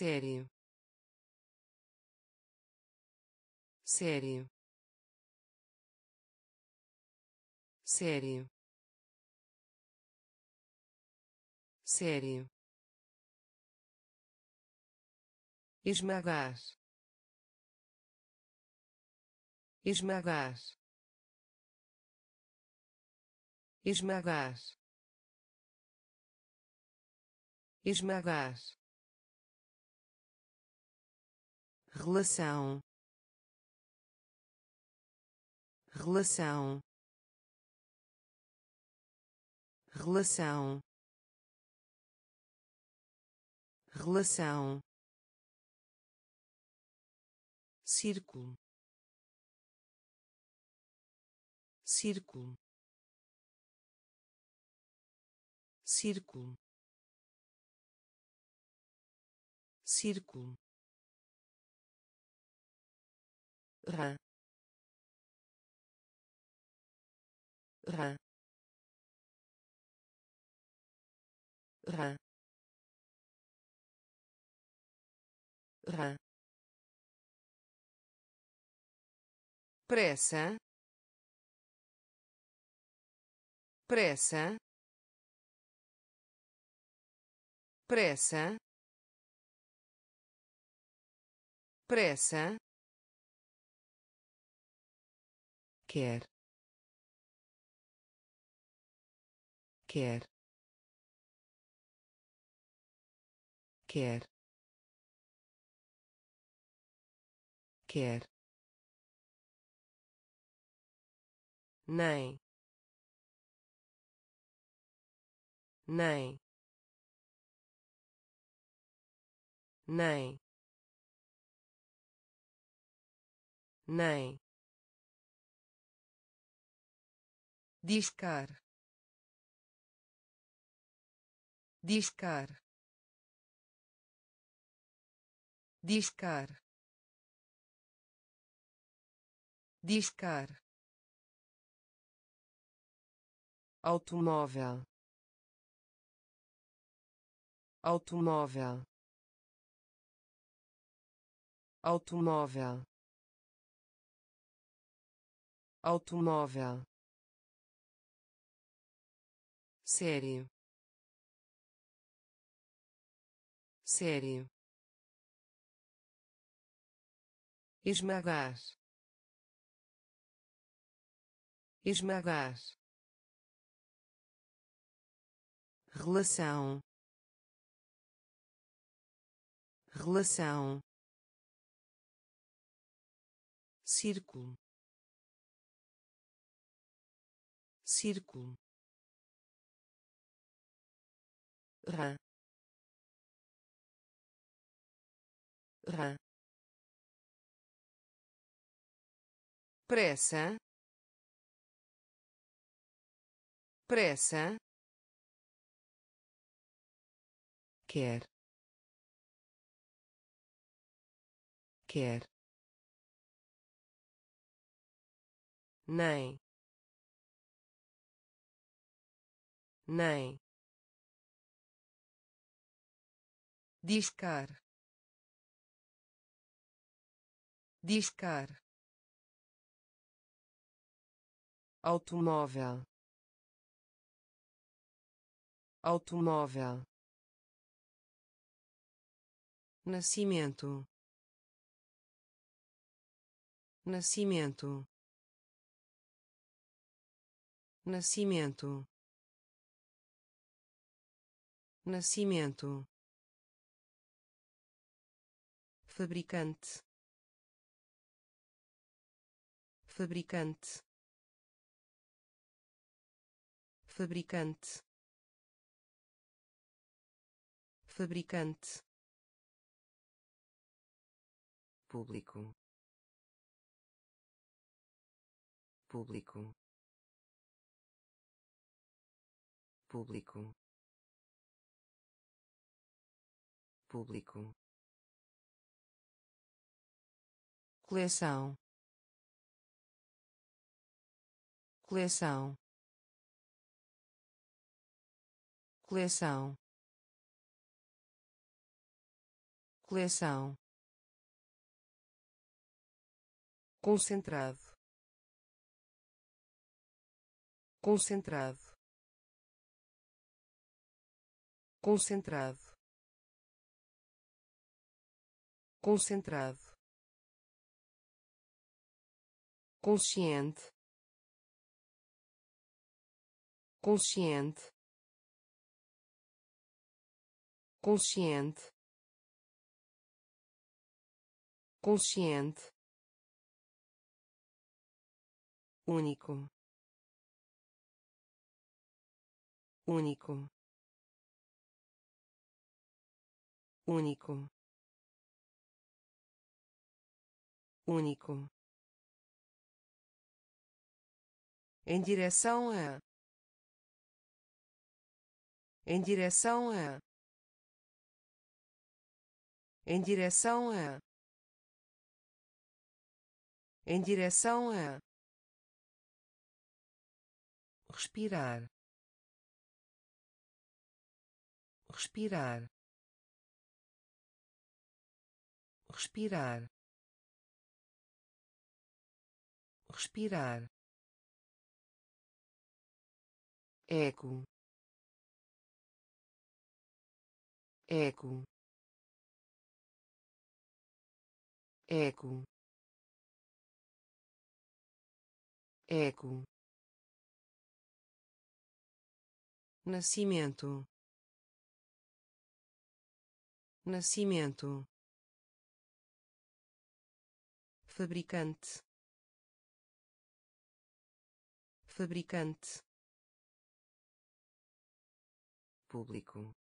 sério. Sério. Sério. Sério. Esmagar. Esmagar. Esmagar. Esmagar relação. Relação. Relação. Relação. Círculo. Círculo. Círculo. Círculo rã rã rã rã pressa. Pressa. Pressa. Pressa quer. Quer. Quer. Quer. Nem nem nem nem discar. Discar. Discar. Discar. Automóvel. Automóvel. Automóvel. Automóvel sério. Sério. Esmagar. Esmagar. Relação. Relação. Círculo. Círculo rã rã pressa. Pressa. Quer. Quer. Nem. Nem discar. Discar. Automóvel. Automóvel. Nascimento. Nascimento. Nascimento. Nascimento fabricante. Fabricante. Fabricante. Fabricante. Público. Público. Público. Público coleção. Coleção. Coleção. Coleção. Concentrado. Concentrado. Concentrado. Concentrado consciente. Consciente. Consciente. Consciente. Único. Único. Único. Único em direção a. Em direção a. Em direção a. Em direção a. Respirar. Respirar. Respirar. Respirar eco eco eco eco nascimento. Nascimento. Fabricante. Fabricante público.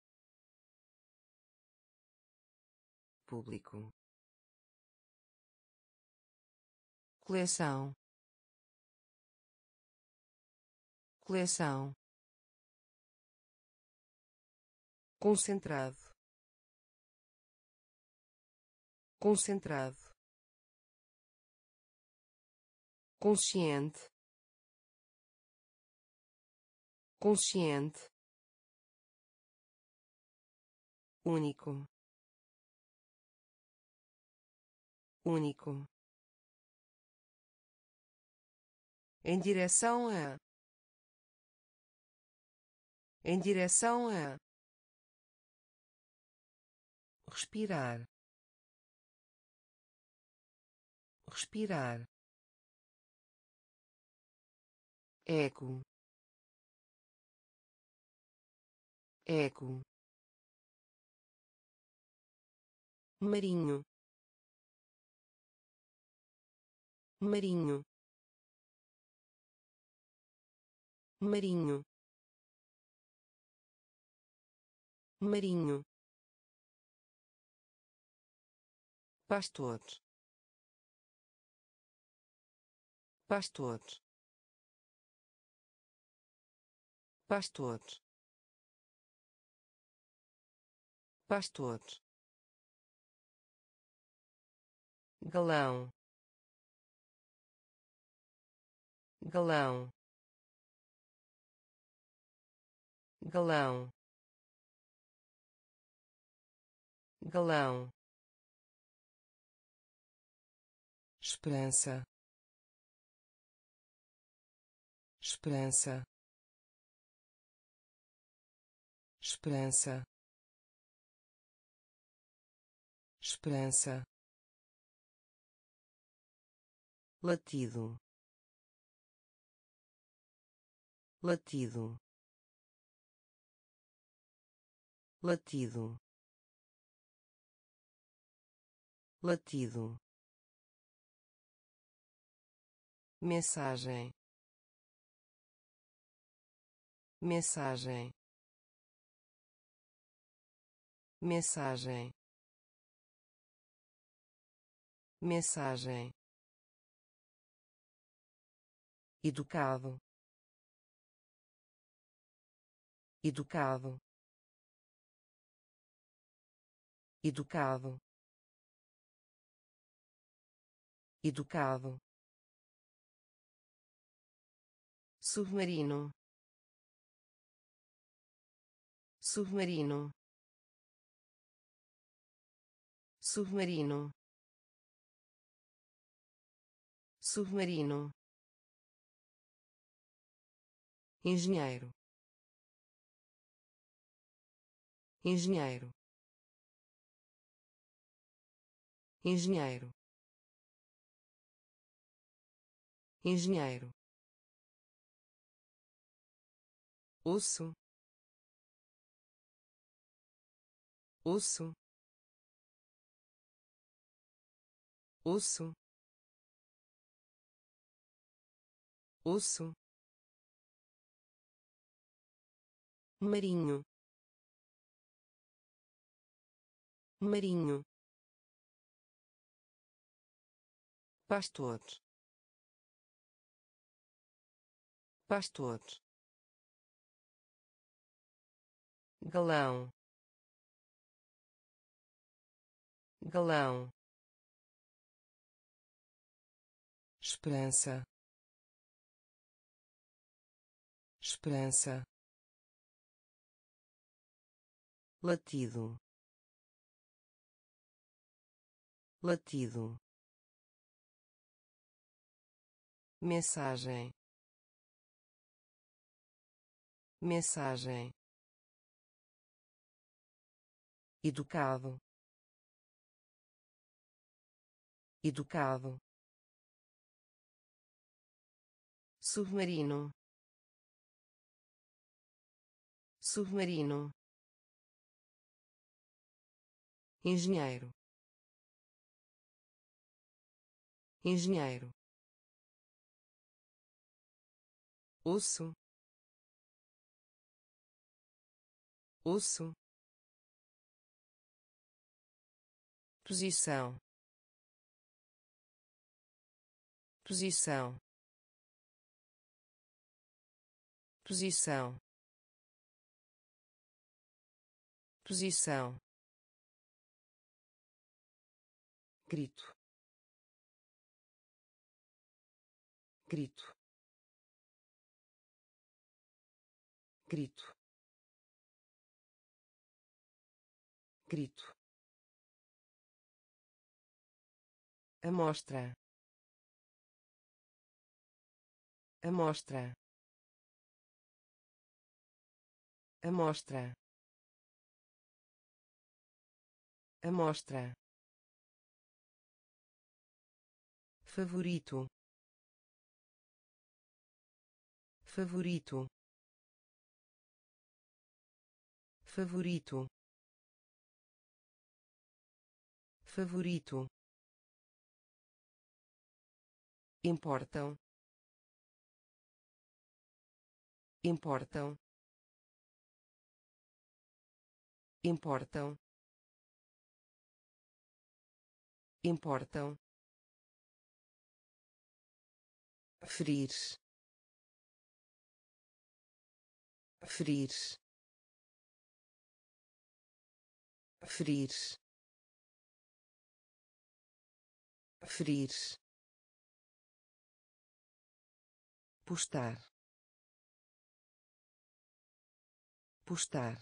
Público. Coleção. Coleção. Concentrado. Concentrado. Consciente. Consciente único. Único. Em direção a. Em direção a. Respirar. Respirar. Eco. Eco marinho. Marinho. Marinho. Marinho. Pastor. Pastor. Pastor. Pastor galão galão galão galão. Esperança. Esperança. Esperança. Esperança latido. Latido. Latido. Latido. Mensagem. Mensagem. Mensagem. Mensagem educado. Educado. Educado. Educado. Submarino. Submarino. Submarino. Submarino engenheiro. Engenheiro. Engenheiro. Engenheiro. Osso. Osso. Osso. Osso marinho. Marinho. Pastor. Pastor. Galão. Galão. Esperança. Esperança latido. Latido. Mensagem. Mensagem. Educado. Educado. Submarino. Submarino engenheiro. Engenheiro. Osso. Osso. Posição. Posição. Posição. Posição grito. Grito. Grito. Grito. Amostra. Amostra. Amostra. Amostra favorito. Favorito. Favorito. Favorito. Importam. Importam. Importam. Importam ferir. Ferir. Ferir. Ferir. Postar. Postar.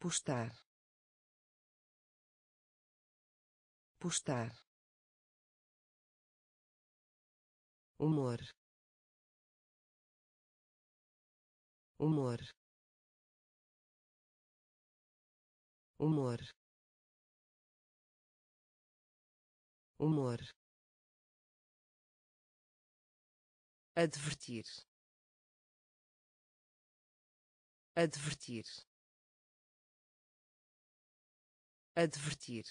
Postar. Postar humor. Humor. Humor. Humor. Advertir. Advertir. Advertir.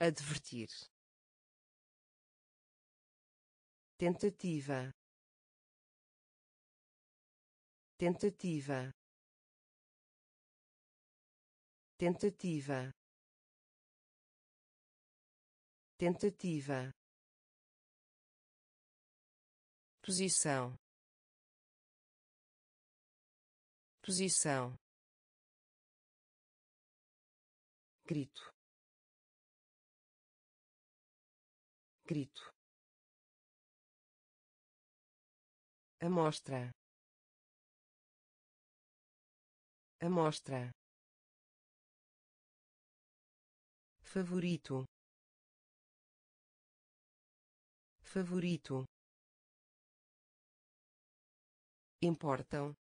Advertir tentativa. Tentativa. Tentativa. Tentativa. Posição. Posição. Grito. Grito amostra. Amostra. Favorito. Favorito. Importam.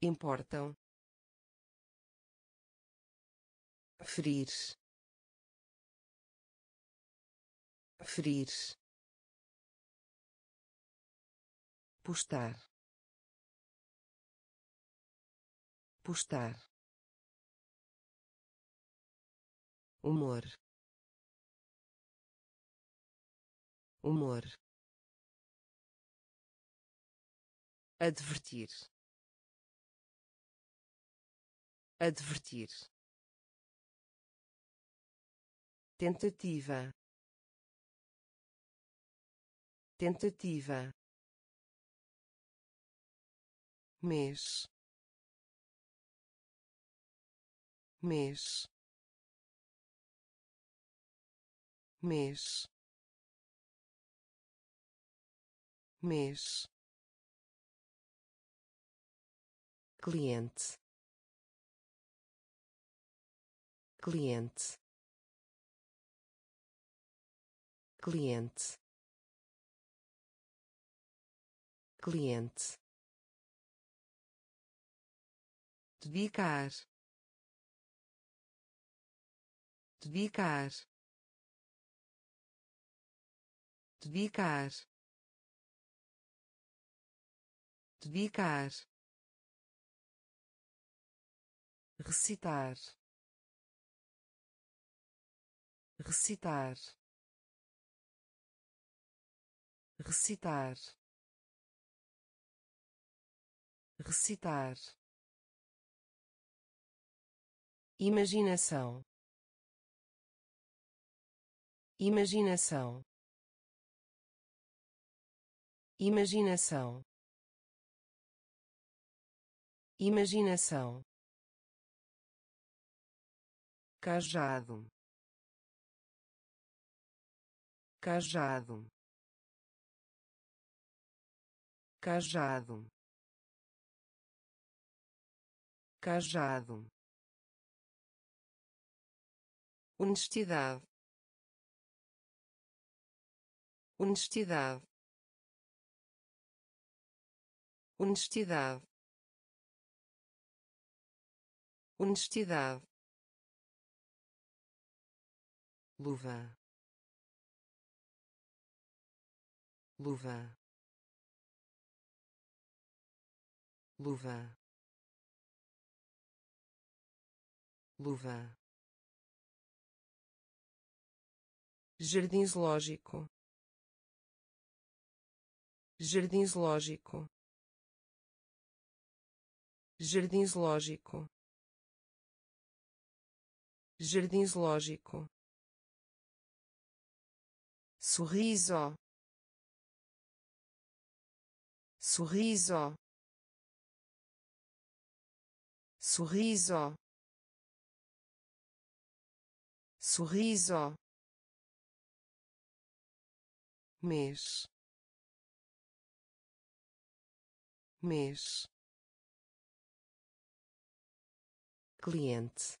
Importam. Ferir. Ferir postar. Postar. Humor. Humor. Advertir. Advertir. Tentativa. Tentativa mês. Mês. Mês. Mês. Cliente. Cliente. Cliente. Cliente dedicar. Dedicar. Dedicar. Dedicar. Recitar. Recitar. Recitar. Recitar imaginação. Imaginação. Imaginação. Imaginação. Cajado. Cajado. Cajado. Cajado honestidade. Honestidade. Honestidade. Honestidade. Luva. Luva. Luva. Luva jardim zoológico. Jardim zoológico. Jardim zoológico. Jardim zoológico. Sorriso. Sorriso. Sorriso. Sorriso mês. Mês. Cliente.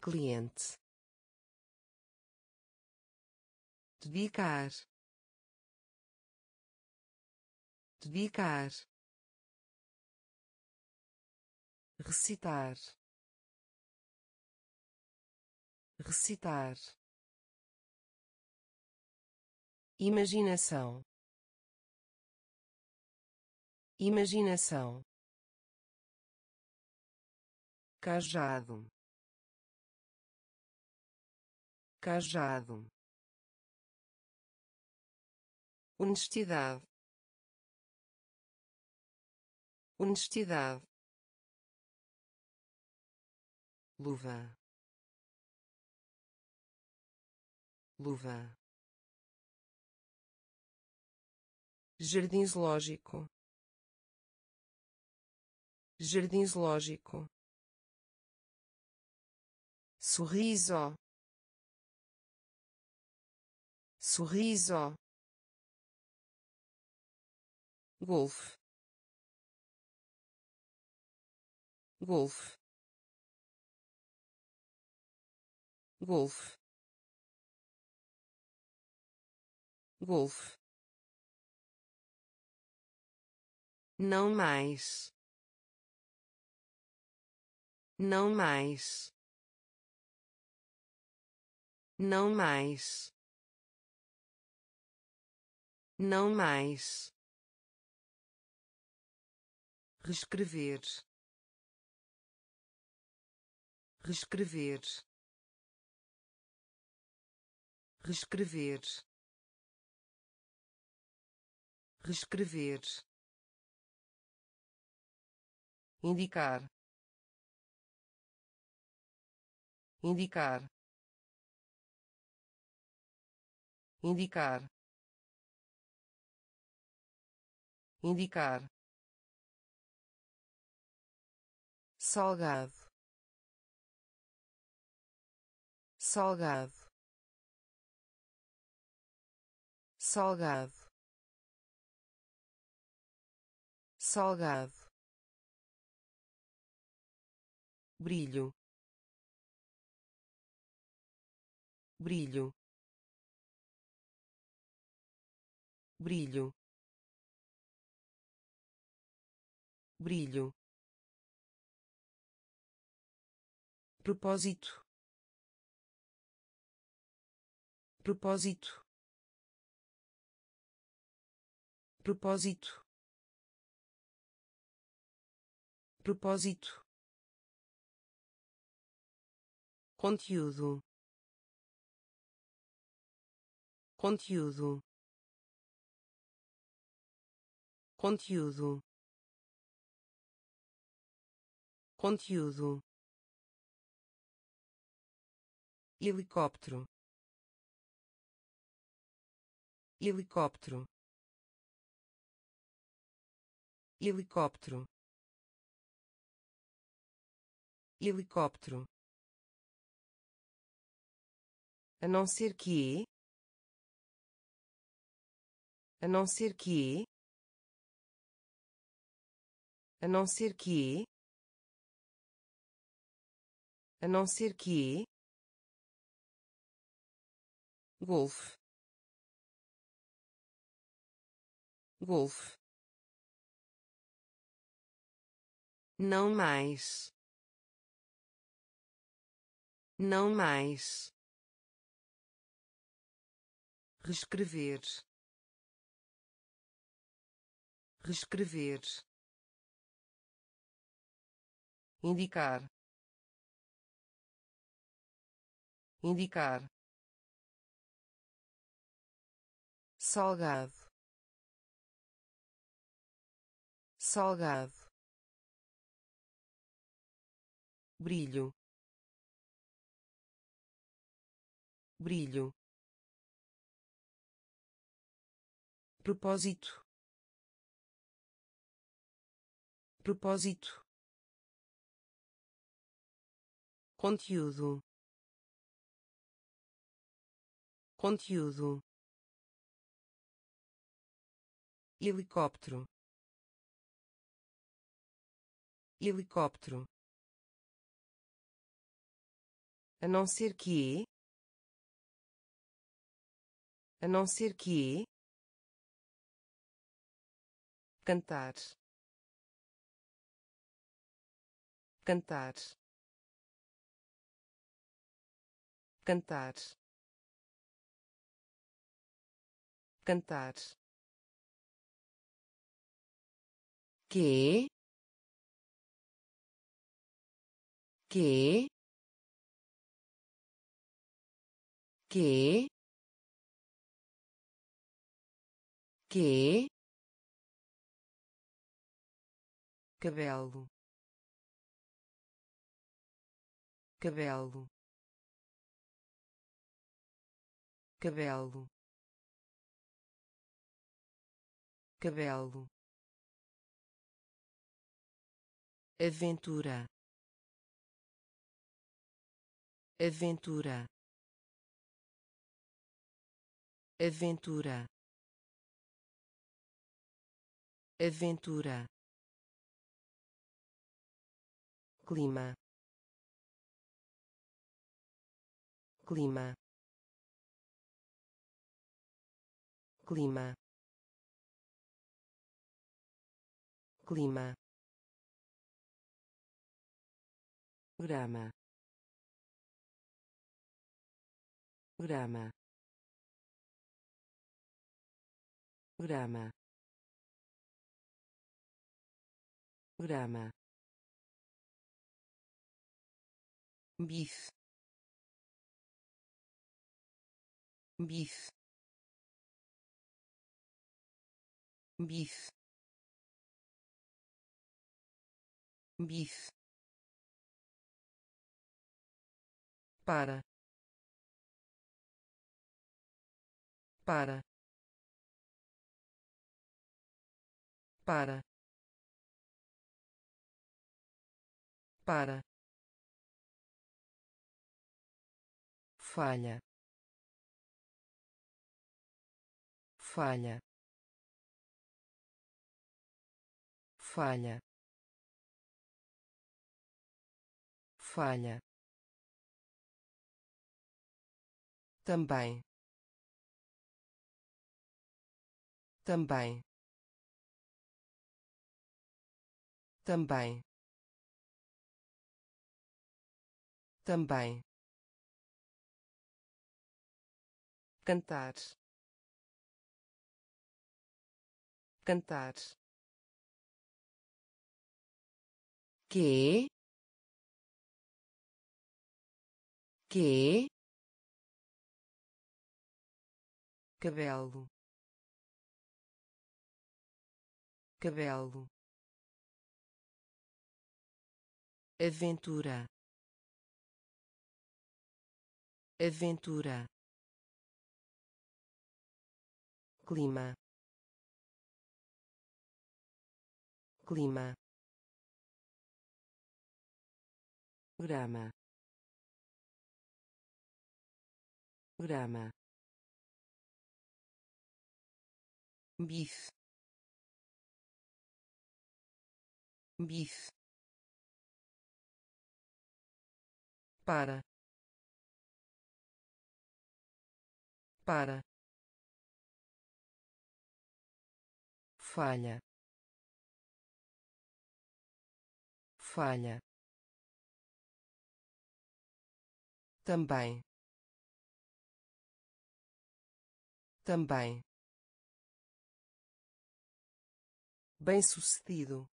Cliente. Dedicar. Dedicar. Recitar. Recitar imaginação. Imaginação. Cajado. Cajado. Honestidade. Honestidade. Luva. Luva jardim zoológico. Jardim zoológico. Sorriso. Sorriso. Golfe. Golfe. Golfe. Golfe não mais. Não mais. Não mais. Não mais. Reescrever. Reescrever. Reescrever. Reescrever indicar. Indicar. Indicar. Indicar. Salgado. Salgado. Salgado. Salgado brilho. Brilho. Brilho. Brilho. Propósito. Propósito. Propósito. Propósito conteúdo. Conteúdo. Conteúdo. Conteúdo. Helicóptero. Helicóptero. Helicóptero. Helicóptero a não ser que a não ser que a não ser que a não ser que golfe. Golfe. Não mais. Não mais reescrever reescrever indicar indicar salgado salgado brilho brilho propósito. Propósito. Conteúdo. Conteúdo. Helicóptero. Helicóptero. A não ser que a não ser que cantar. Cantar. Cantar. Cantar. Que? Que? Que? Que cabelo. Cabelo. Cabelo. Cabelo. Aventura. Aventura. Aventura. Aventura clima. Clima. Clima. Clima. Grama. Grama. Grama. Grama bife. Bife. Bife. Bife. Para. Para. Para. Para falha. Falha. Falha. Falha. Também. Também. Também. Também cantar. Cantar. Que? Que? Cabelo. Cabelo. Aventura. Aventura clima. Clima. Grama. Grama. Bife. Bife. Para. Para falha. Falha. Também. Também. Bem-sucedido.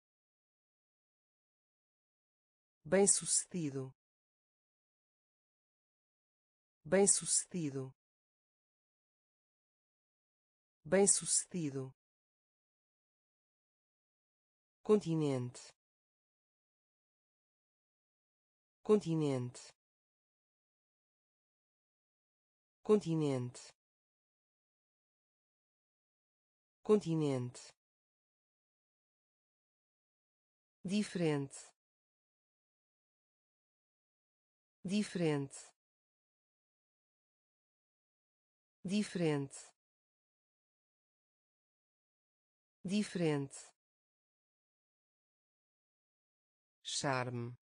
Bem-sucedido. Bem-sucedido. Bem-sucedido continente. Continente. Continente. Continente. Diferente. Diferente. Diferente. Diferente charme.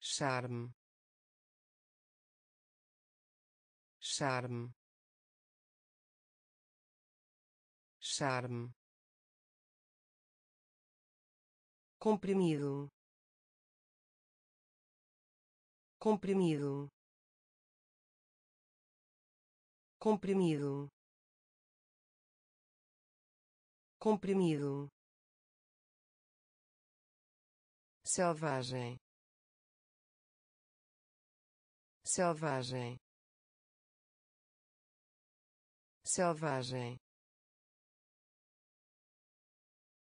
Charme. Charme. Charme. Comprimido. Comprimido. Comprimido. Comprimido selvagem. Selvagem. Selvagem.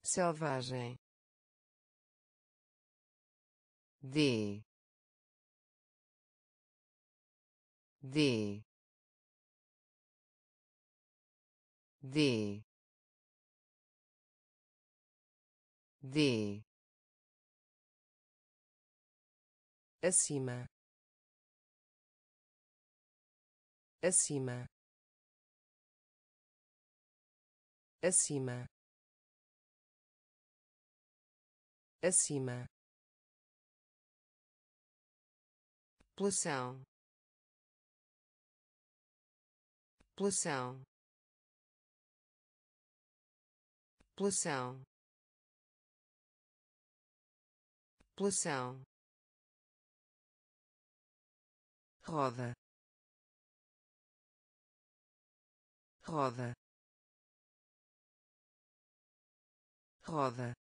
Selvagem. De de de de acima. Acima. Acima. Acima. População população população população roda. Roda. Roda.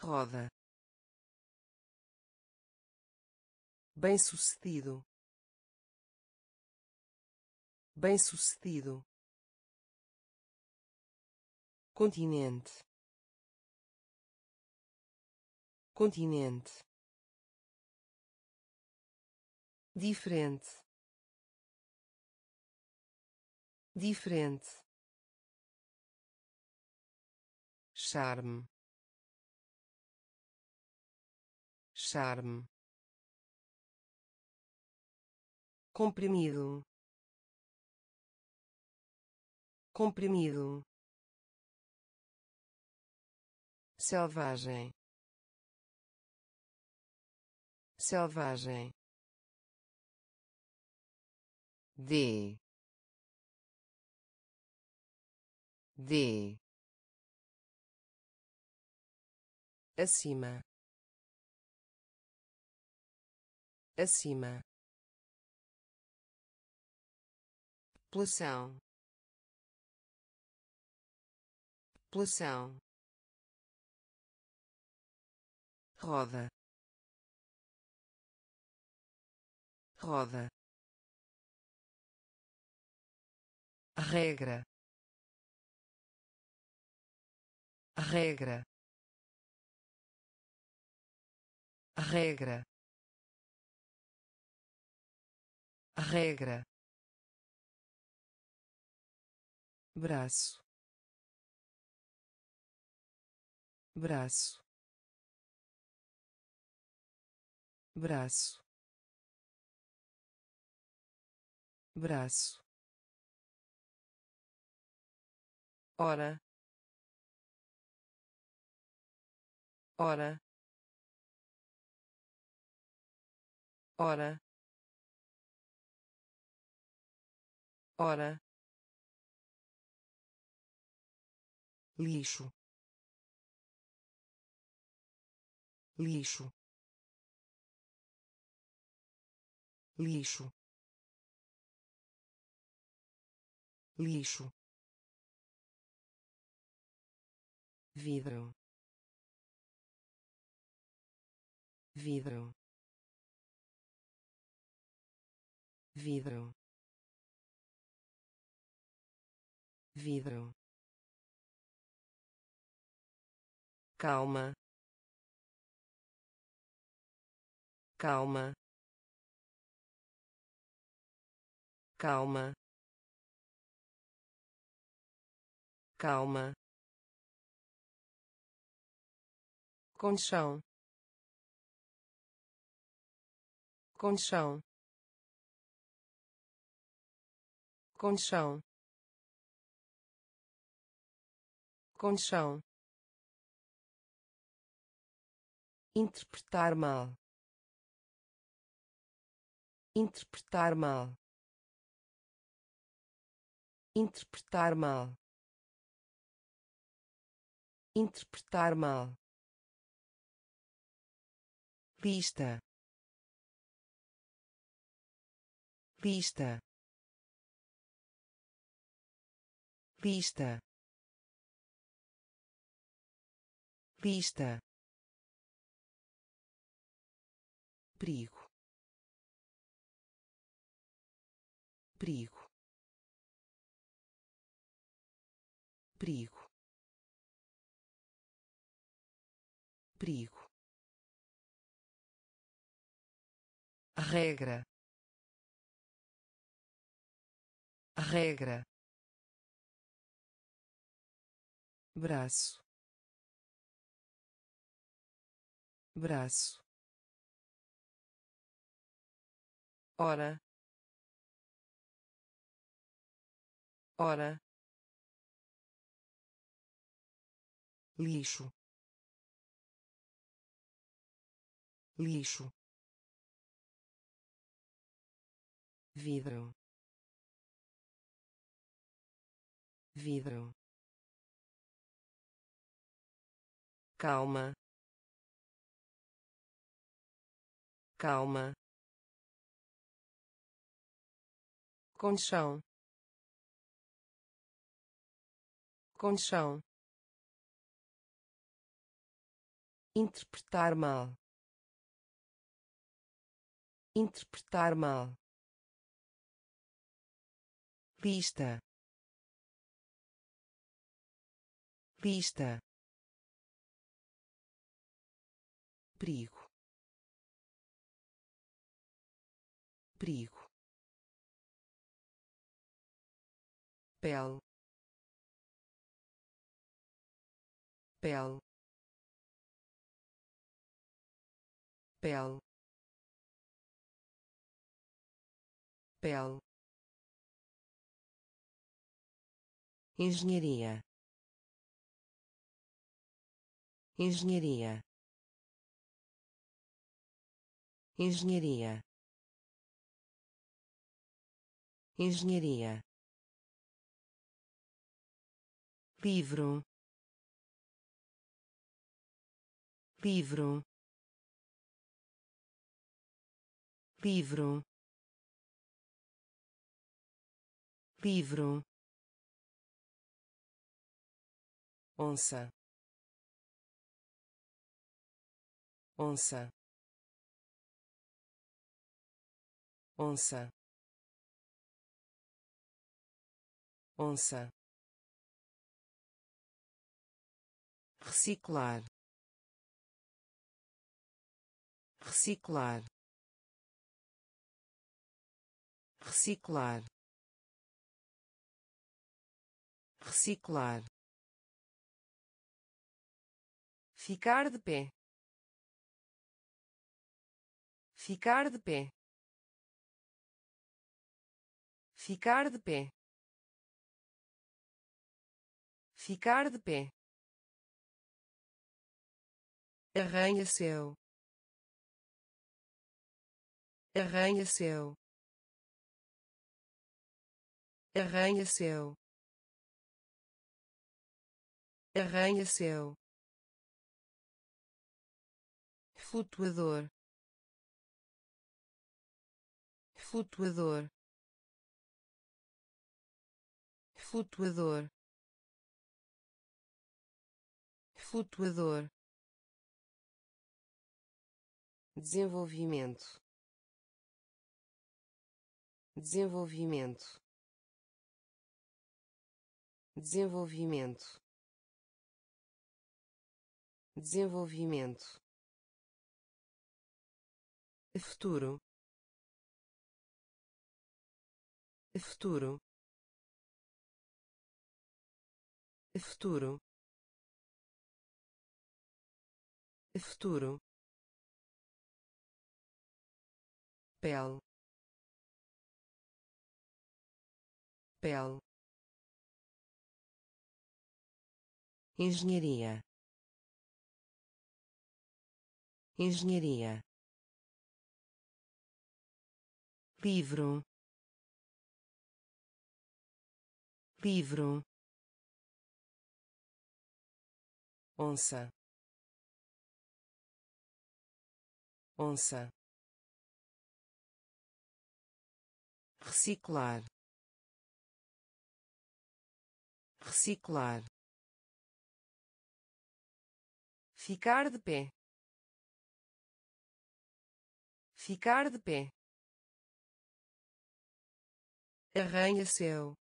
Roda. Bem-sucedido. Bem-sucedido. Continente. Continente diferente. Diferente. Charme. Charme. Comprimido. Comprimido. Selvagem. Selvagem de de acima acima população população roda roda regra regra regra regra. Braço braço braço. Braço hora hora hora hora lixo. Lixo. Lixo. Lixo vidro. Vidro. Vidro. Vidro. Calma. Calma. Calma. Calma conchão conchão conchão conchão interpretar mal. Interpretar mal. Interpretar mal. Interpretar mal lista lista lista lista perigo. Perigo. Perigo. Perigo regra regra braço braço hora hora lixo lixo vidro. Vidro. Calma. Calma. Conchão conchão interpretar mal. Interpretar mal lista lista perigo. Perigo. Pele pele pele pele engenharia. Engenharia. Engenharia. Engenharia. Livro. Livro. Livro. Livro onça. Onça. Onça. Onça. Reciclar. Reciclar. Reciclar. Reciclar ficar de pé. Ficar de pé. Ficar de pé. Ficar de pé. Arranha-céu. Arranha-céu. Arranha-céu. Arranha-céu flutuador. Flutuador. Flutuador. Flutuador. Desenvolvimento. Desenvolvimento. Desenvolvimento. Desenvolvimento futuro. Futuro. Futuro. Futuro. Pele pele engenharia. Engenharia livro. Livro. Onça. Onça. Reciclar. Reciclar. Ficar de pé. Ficar de pé arranha-céu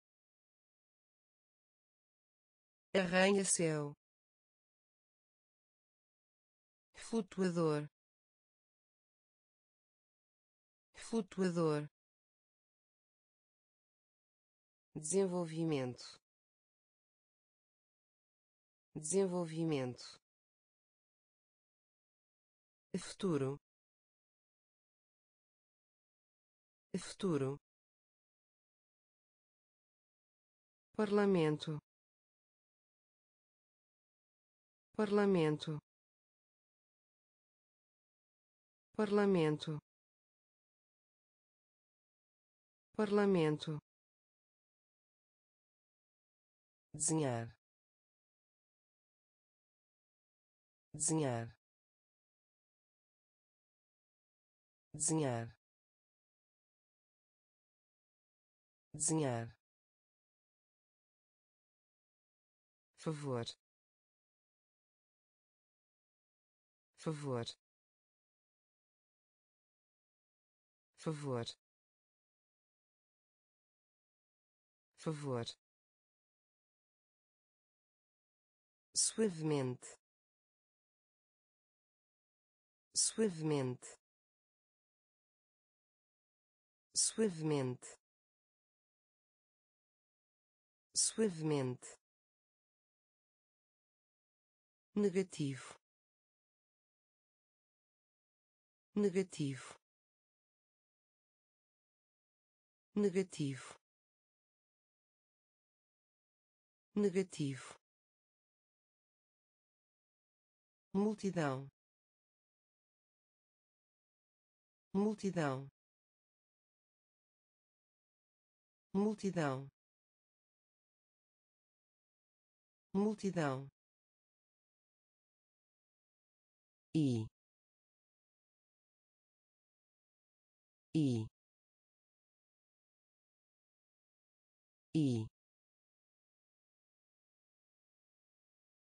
arranha-céu flutuador. Flutuador. Desenvolvimento. Desenvolvimento. Futuro. Futuro parlamento. Parlamento. Parlamento. Parlamento. Desenhar. Desenhar. Desenhar. Desenhar favor. Favor. Favor. Favor. Suavemente. Suavemente. Suavemente. Suavemente negativo. Negativo. Negativo. Negativo. Multidão. Multidão. Multidão. Multidão e e e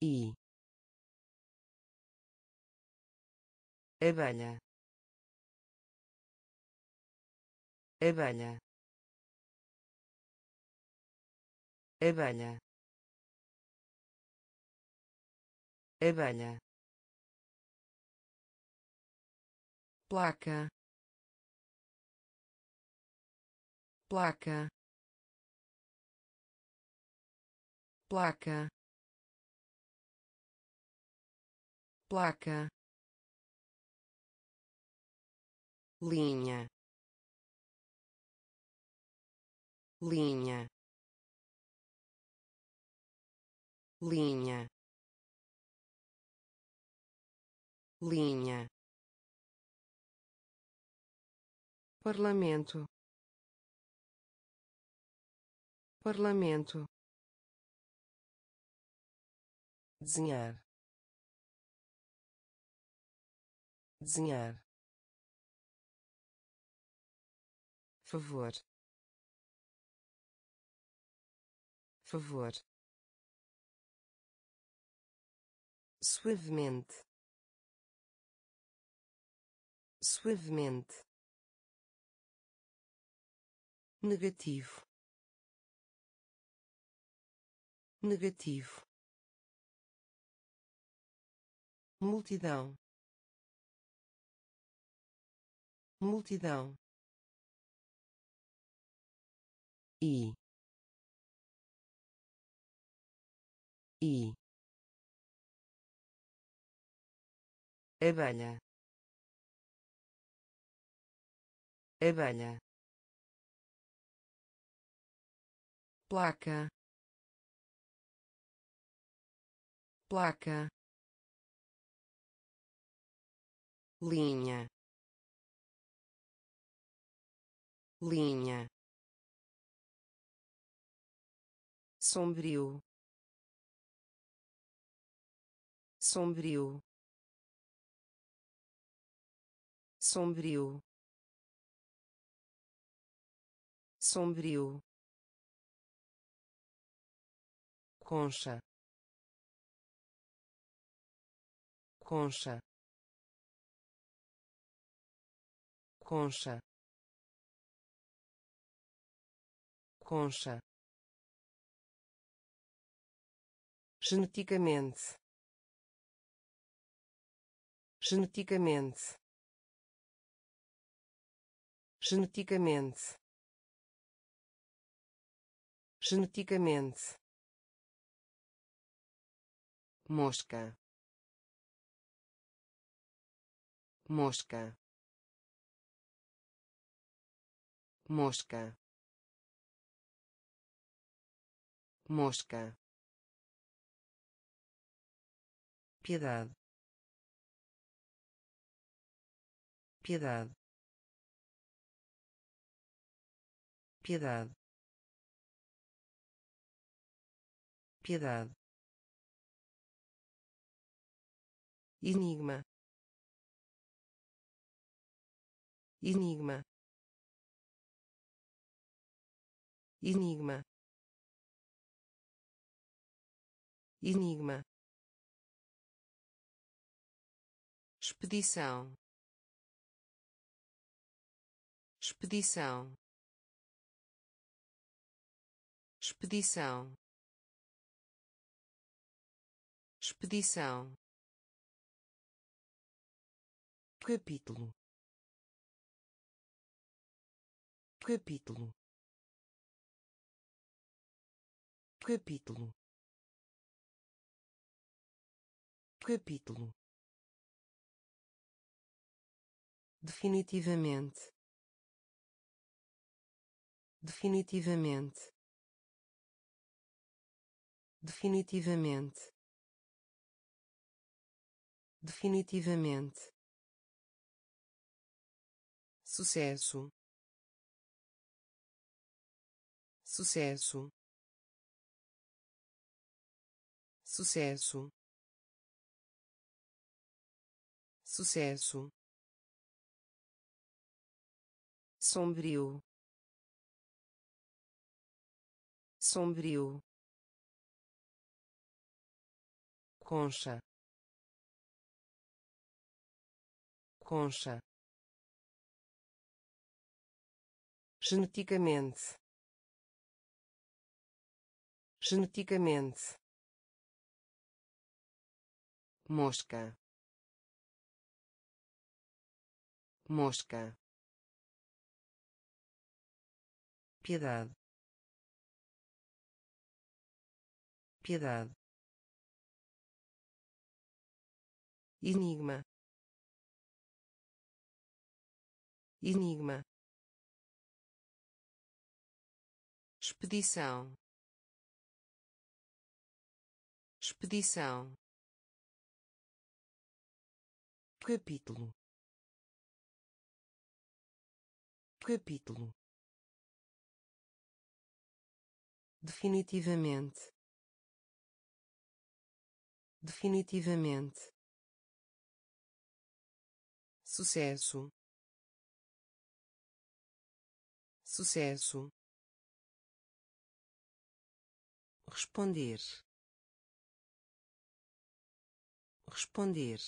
e abelha. Abelha. Abelha. Abelha placa. Placa. Placa. Placa. Linha. Linha. Linha. Linha parlamento. Parlamento. Desenhar. Desenhar. Favor. Favor. Suavemente. Suavemente negativo. Negativo. Multidão. Multidão. E e abelha. Abelha placa. Placa. Linha. Linha. Sombrio. Sombrio. Sombrio. Sombrio concha. Concha. Concha. Concha. Geneticamente. Geneticamente. Geneticamente. Geneticamente mosca. Mosca. Mosca. Mosca. Piedade piedade piedade piedade enigma. Enigma. Enigma. Enigma. Expedição. Expedição. Expedição. Expedição capítulo. Capítulo. Capítulo. Capítulo. Definitivamente. Definitivamente. Definitivamente. Definitivamente sucesso. Sucesso. Sucesso. Sucesso. Sombrio. Sombrio. Concha. Concha geneticamente. Geneticamente. Mosca. Mosca. Piedade. Piedade. Enigma. Enigma expedição. Expedição. Capítulo. Capítulo. Definitivamente. Definitivamente. Sucesso. Sucesso responder. Responder.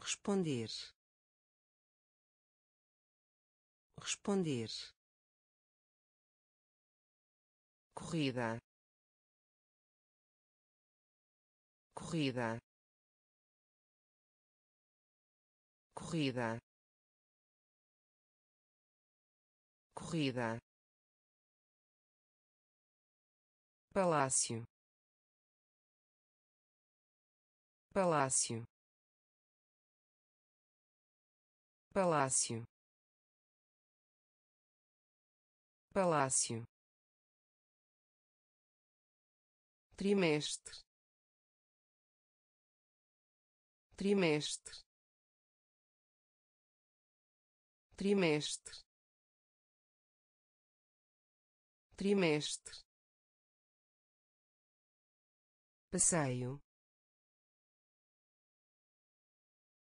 Responder. Responder. Corrida. Corrida. Corrida. Corrida palácio. Palácio. Palácio. Palácio. Trimestre. Trimestre. Trimestre. Trimestre passeio.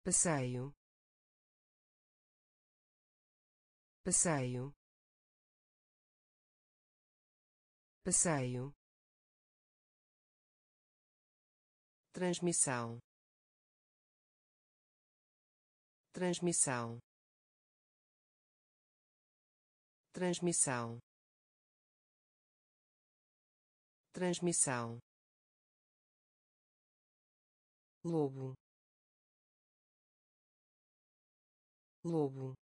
Passeio. Passeio. Passeio. Transmissão. Transmissão. Transmissão. Transmissão lobo. Lobo.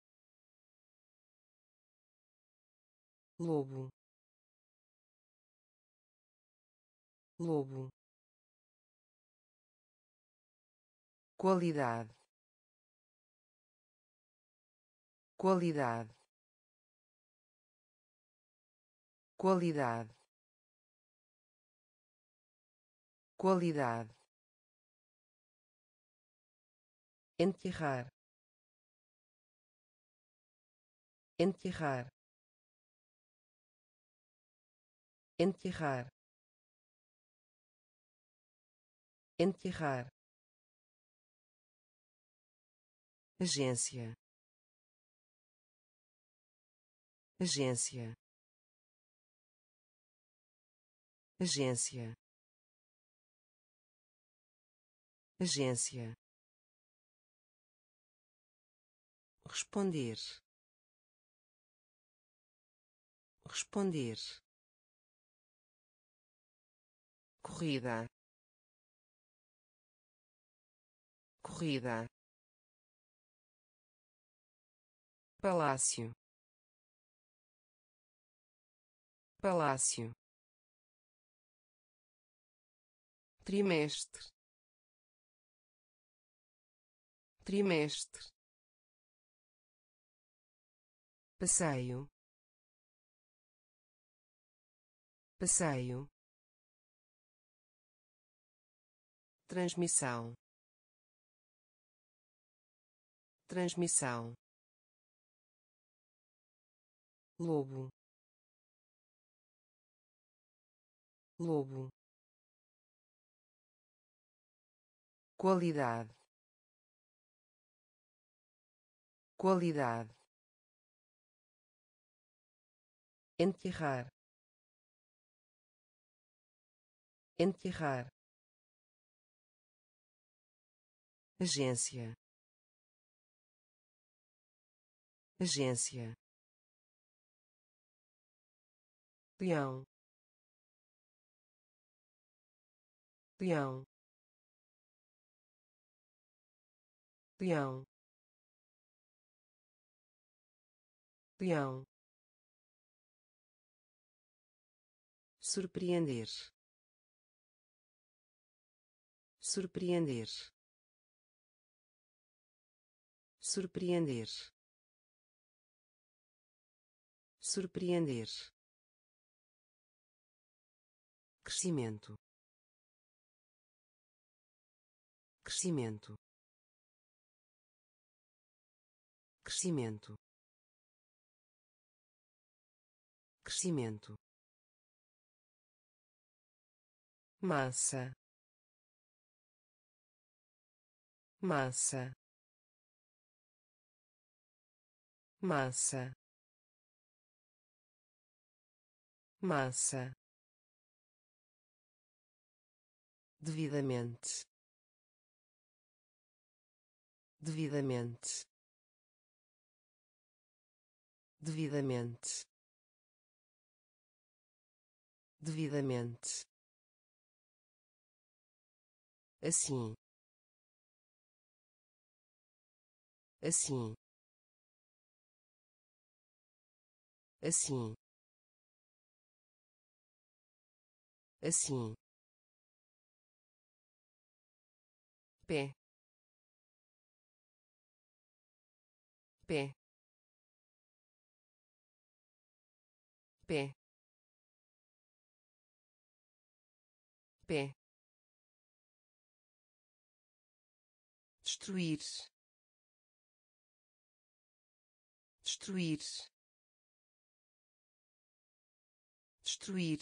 Lobo. Lobo. Qualidade. Qualidade. Qualidade. Qualidade enterrar. Enterrar. Enterrar. Enterrar. Agência. Agência. Agência. Agência responder. Responder. Corrida. Corrida. Palácio. Palácio. Trimestre. Trimestre passeio. Passeio. Transmissão. Transmissão. Lobo. Lobo. Qualidade. Qualidade enterrar enterrar agência agência peão peão peão peão surpreender. Surpreender. Surpreender. Surpreender. Crescimento. Crescimento. Crescimento. Crescimento massa. Massa. Massa. Massa. Devidamente. Devidamente. Devidamente. Devidamente assim. Assim. Assim. Assim. Pé. Pé. Pé. Pé destruir. Destruir. Destruir.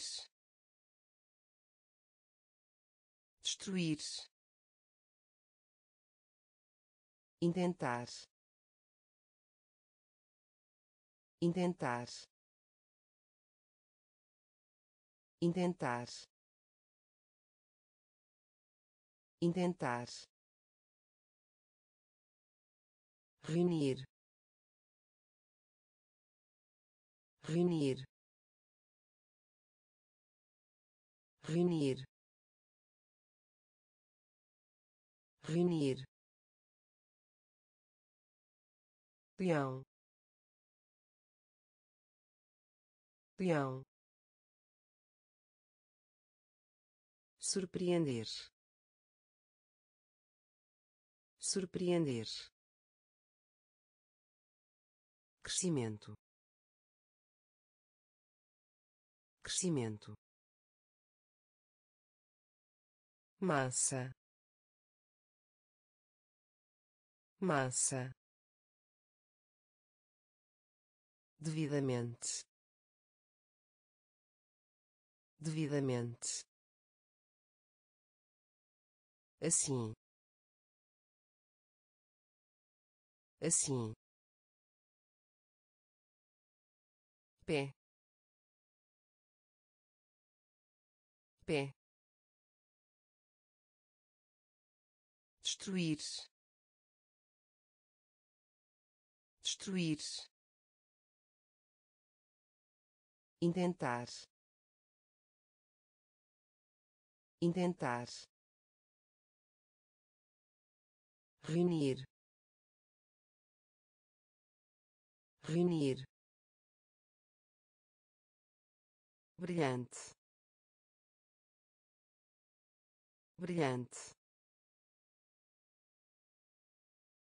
Destruir. Intentar intentar intentar intentar reunir reunir reunir reunir. Peão peão surpreender surpreender crescimento. Crescimento. Massa. Massa. Devidamente. Devidamente. Assim. Assim pé pé destruir. Destruir. Intentar intentar reunir. Reunir brilhante. Brilhante.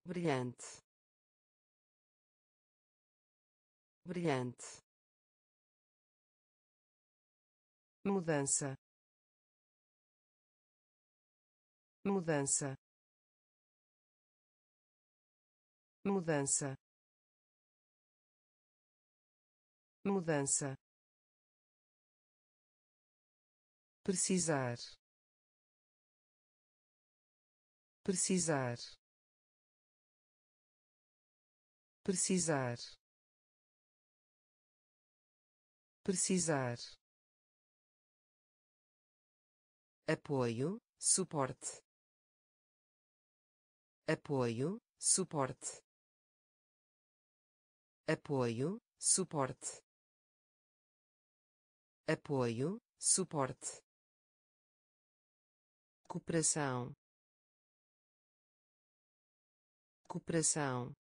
Brilhante. Brilhante. Mudança. Mudança. Mudança. Mudança precisar. Precisar. Precisar. Precisar. Apoio suporte. Apoio suporte. Apoio suporte. Apoio suporte cooperação cooperação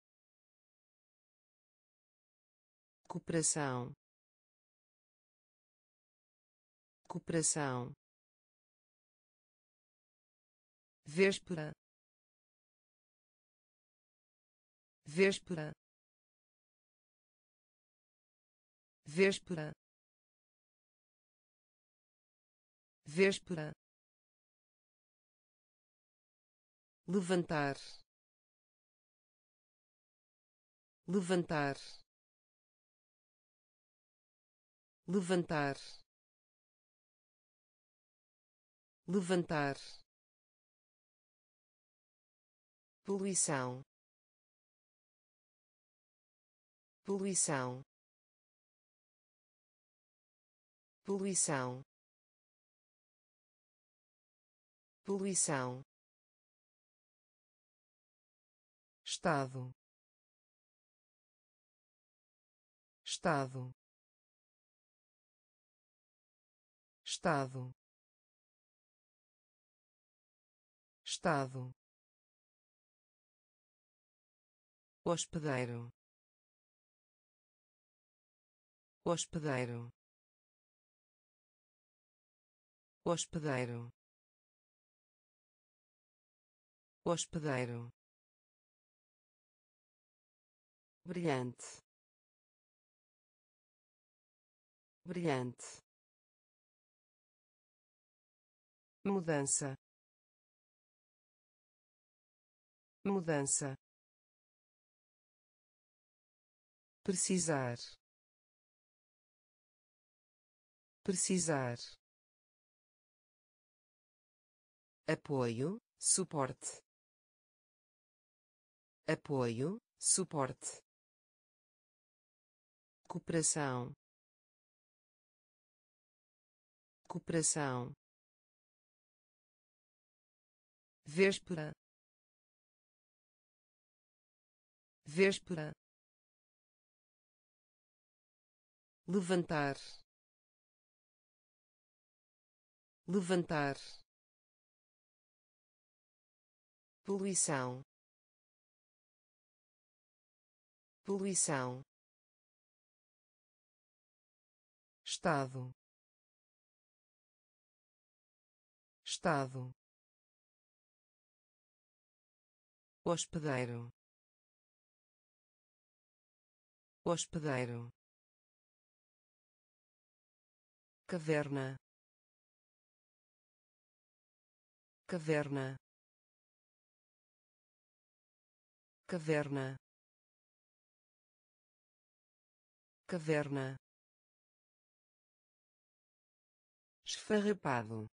cooperação cooperação véspera. Véspera. Véspera. Véspera levantar. Levantar. Levantar. Levantar. Poluição. Poluição. Poluição. Poluição estado. Estado. Estado. Estado. Hospedeiro. Hospedeiro. Hospedeiro. Hospedeiro brilhante. Brilhante. Mudança. Mudança. Precisar. Precisar. Apoio suporte. Apoio suporte cooperação cooperação véspera. Véspera. Levantar. Levantar. Poluição. Poluição estado. Estado. Hospedeiro. Hospedeiro. Caverna. Caverna. Caverna. Caverna esfarrapado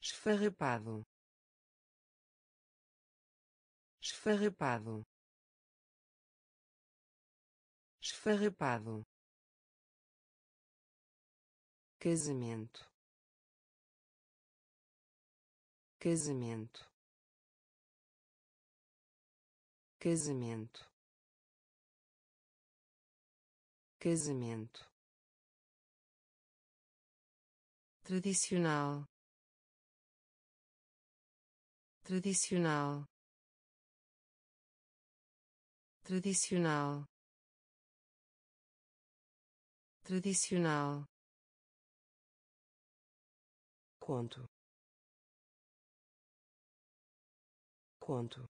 esfarrapado esfarrapado esfarrapado casamento. Casamento. Casamento. Casamento tradicional. Tradicional. Tradicional. Tradicional. Conto. Conto.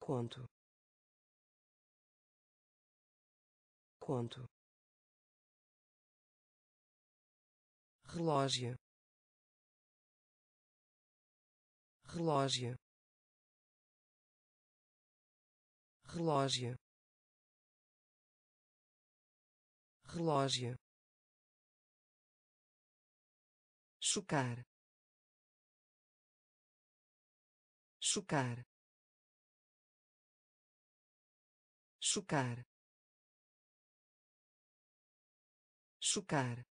Conto. Conto relógio. Relógio. Relógio. Relógio. Chocar. Chocar. Chocar. Chocar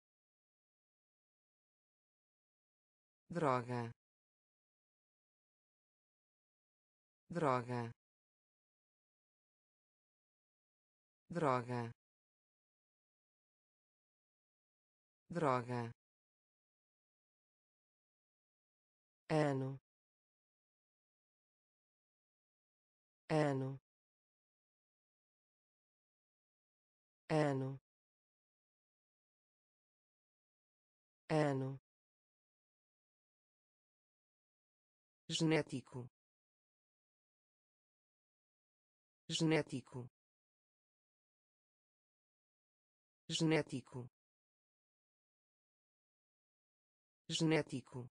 droga. Droga. Droga. Droga. Ano. Ano. Ano. Ano genético. Genético. Genético. Genético.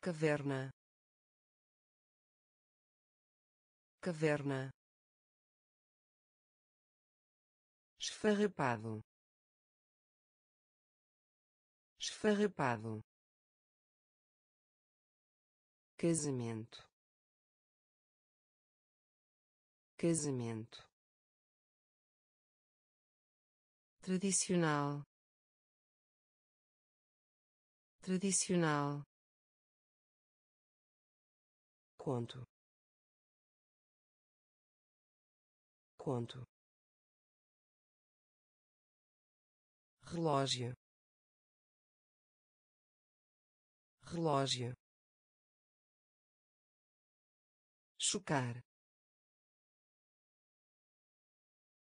Caverna. Caverna. Esfarrapado. Esfarrapado casamento. Casamento. Tradicional. Tradicional. Conto. Conto. Relógio. Relógio chocar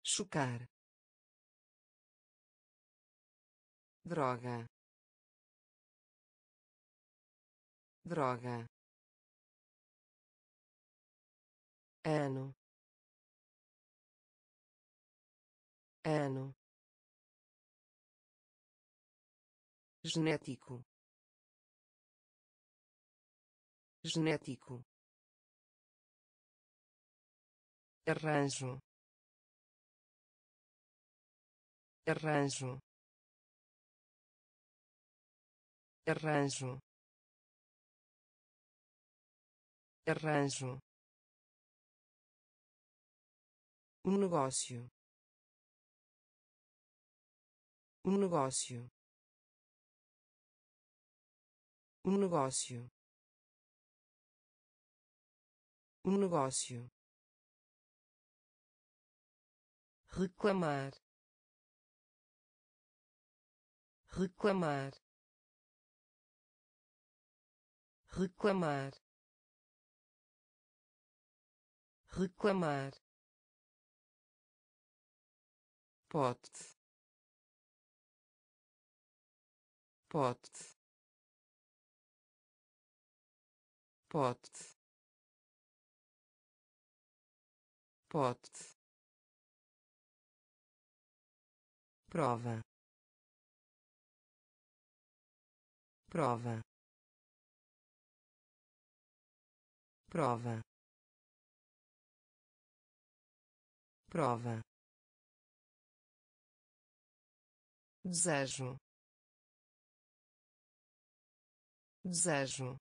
chocar droga. Droga. Ano. Ano. Genético. Genético arranjo. Arranjo. Arranjo. Arranjo. Um negócio. Um negócio. Um negócio. Um negócio reclamar reclamar reclamar reclamar. Pote pote pote pote prova. Prova. Prova. Prova. Desejo. Desejo.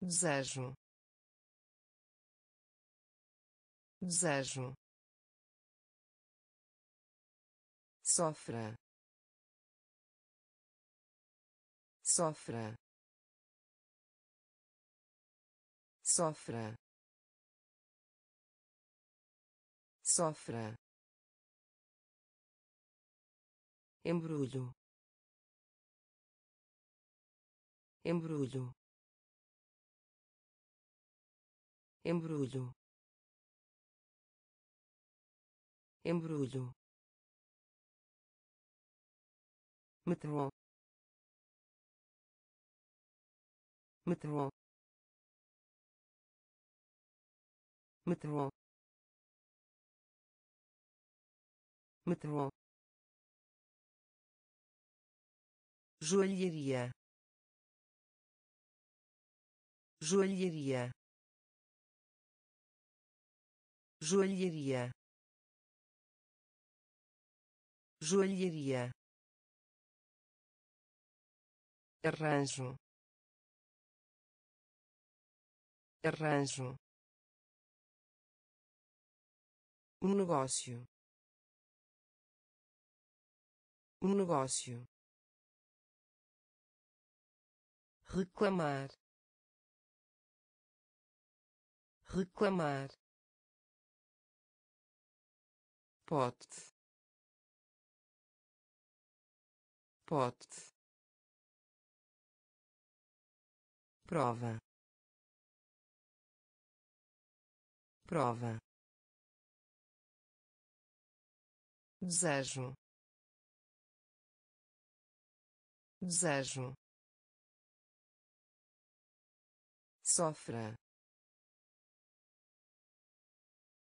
Desejo. Desejo sofra. Sofra. Sofra. Sofra. Embrulho. Embrulho. Embrulho. Embrulho metrô metrô metrô metrô joalheria joalheria joalheria joalheria arranjo. Arranjo. Um negócio. Um negócio. Reclamar. Reclamar. Pote. Pote prova. Prova. Desejo. Desejo. Sofra.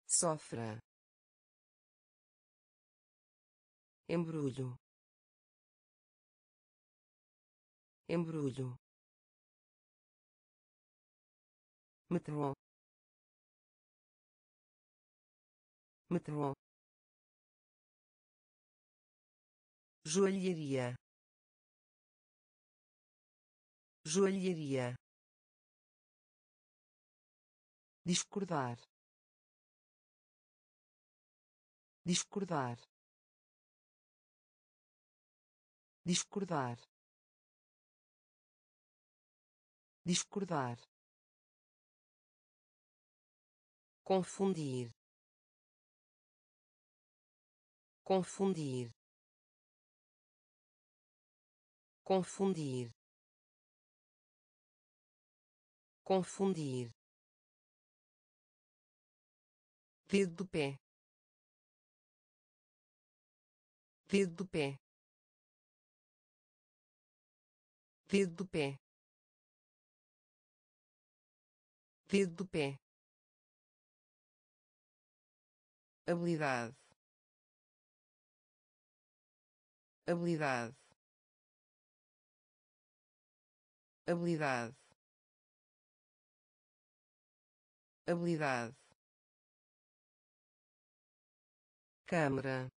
Sofra. Embrulho. Embrulho metrô. Metrô. Joalheria. Joalheria. Discordar. Discordar. Discordar. Discordar confundir. Confundir. Confundir. Confundir. Dedo do pé. Dedo do pé. Dedo do pé. Dedo do pé habilidade. Habilidade. Habilidade. Habilidade. Câmara.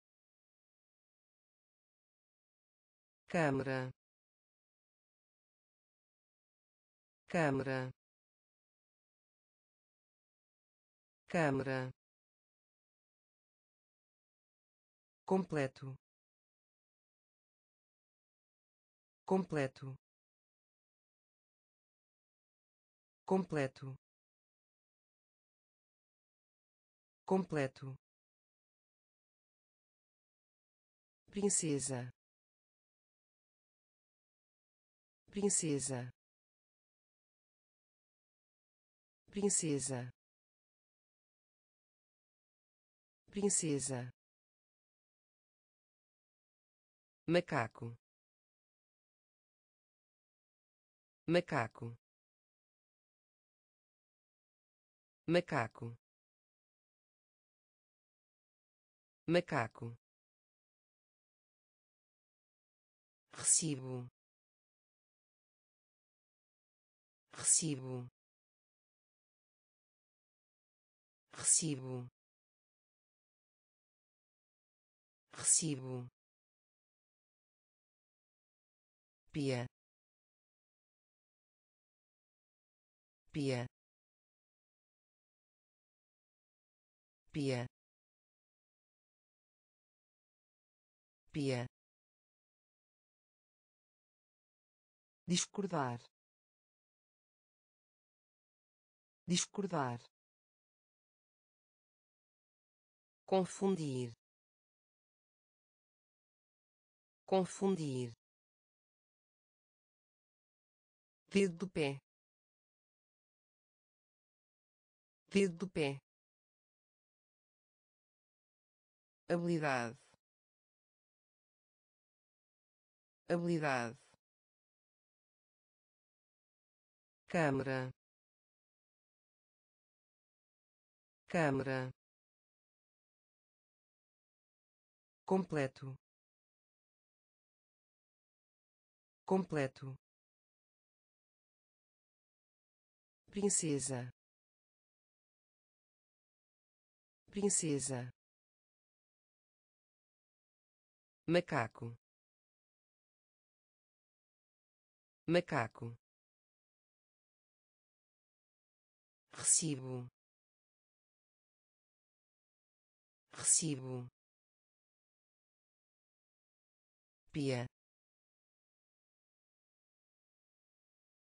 Câmara. Câmara. Câmara completo. Completo. Completo. Completo. Princesa. Princesa. Princesa. Princesa macaco. Macaco. Macaco. Macaco. Recibo. Recibo. Recibo. Recibo pia. Pia. Pia. Pia. Discordar. Discordar. Confundir. Confundir dedo do pé. Dedo do pé. Habilidade. Habilidade. Câmara. Câmara. Completo. Completo princesa. Princesa. Macaco. Macaco. Recibo. Recibo. Pia.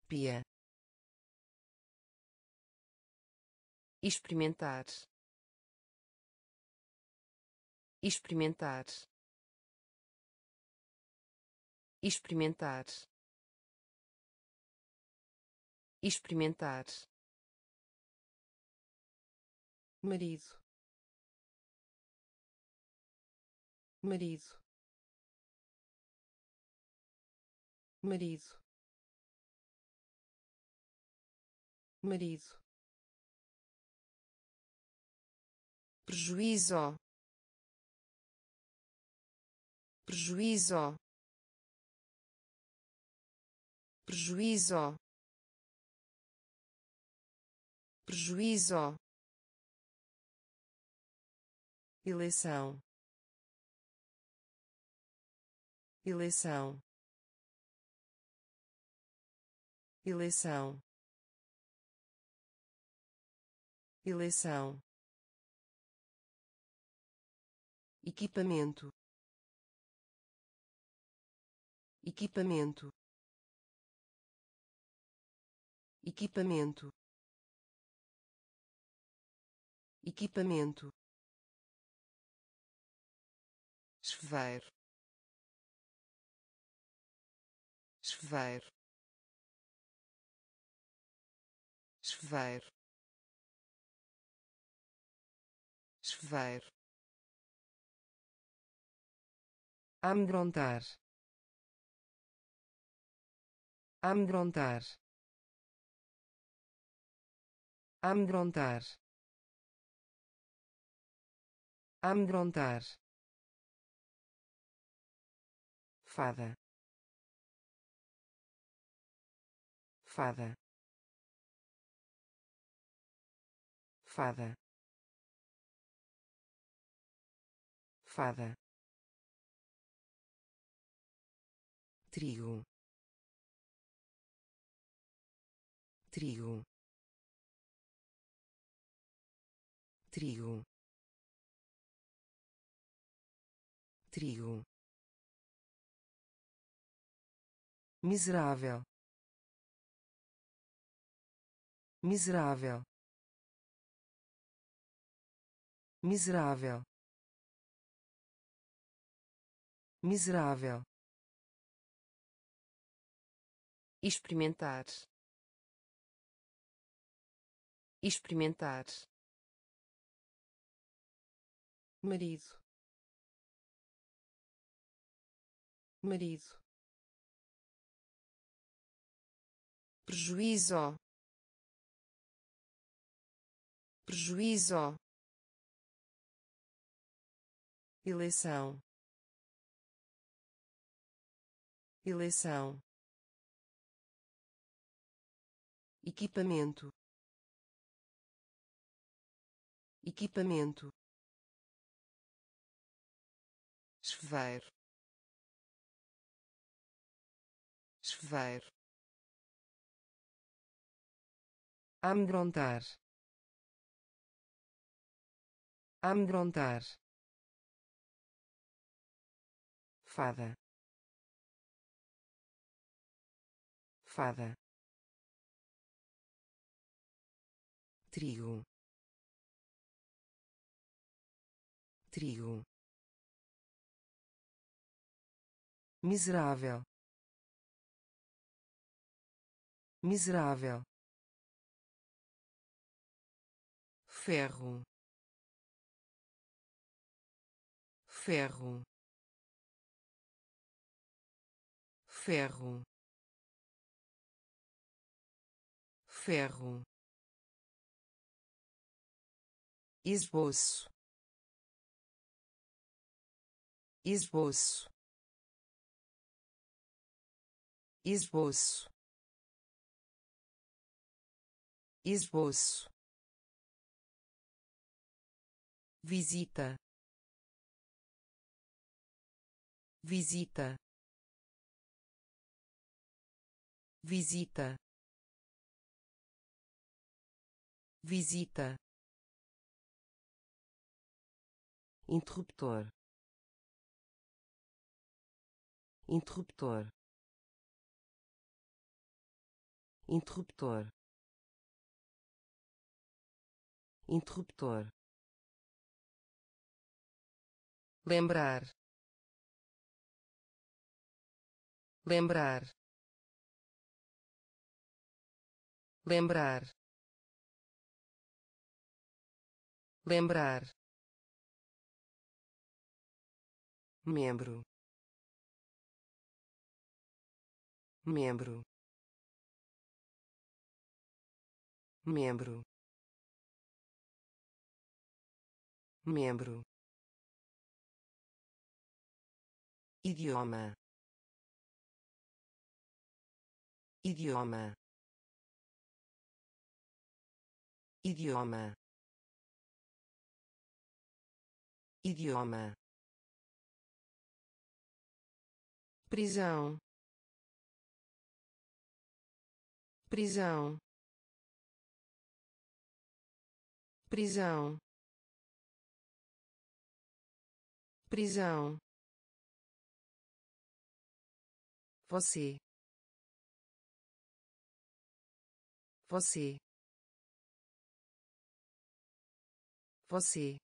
Pia experimentar. Experimentar. Experimentar. Experimentar. Marido. Marido. Marido. Marido prejuízo. Prejuízo. Prejuízo. Prejuízo. Eleição. Eleição. Eleição. Eleição equipamento. Equipamento. Equipamento. Equipamento. Chuveiro. Chuveiro. Chuveiro. Chuveiro amedrontar. Amedrontar. Amedrontar. Amedrontar. Fada. Fada. Fada. Fada trigo. Trigo. Trigo. Trigo. Miserável. Miserável. Miserável. Miserável experimentar. Experimentar. Marido. Marido. Prejuízo. Prejuízo. Eleição. Eleição equipamento. Equipamento. Chuveiro. Chuveiro. Amedrontar. Amedrontar. Fada. Fada trigo. Trigo. Miserável. Miserável. Ferro. Ferro. Ferro. Ferro esboço. Esboço. Esboço. Esboço. Visita. Visita. Visita. Visita interruptor. Interruptor. Interruptor. Interruptor. Lembrar. Lembrar. Lembrar. Lembrar membro. Membro. Membro. Membro. Idioma. Idioma. Idioma. Idioma prisão. Prisão. Prisão. Prisão. Você. Você. Você.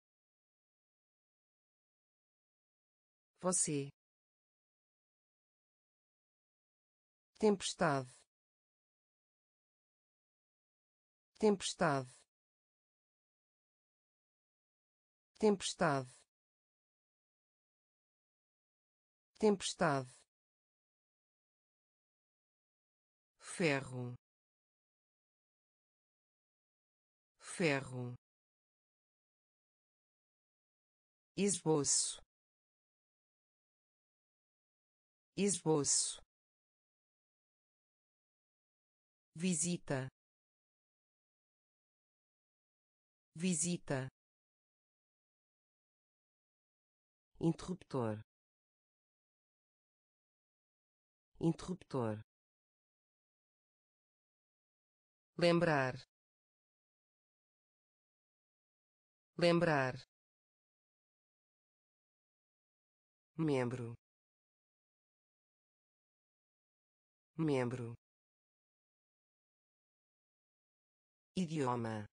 Você tempestade. Tempestade. Tempestade. Tempestade. Ferro. Ferro. Esboço. Esboço visita. Visita. Interruptor. Interruptor. Lembrar. Lembrar. Membro. Membro idioma.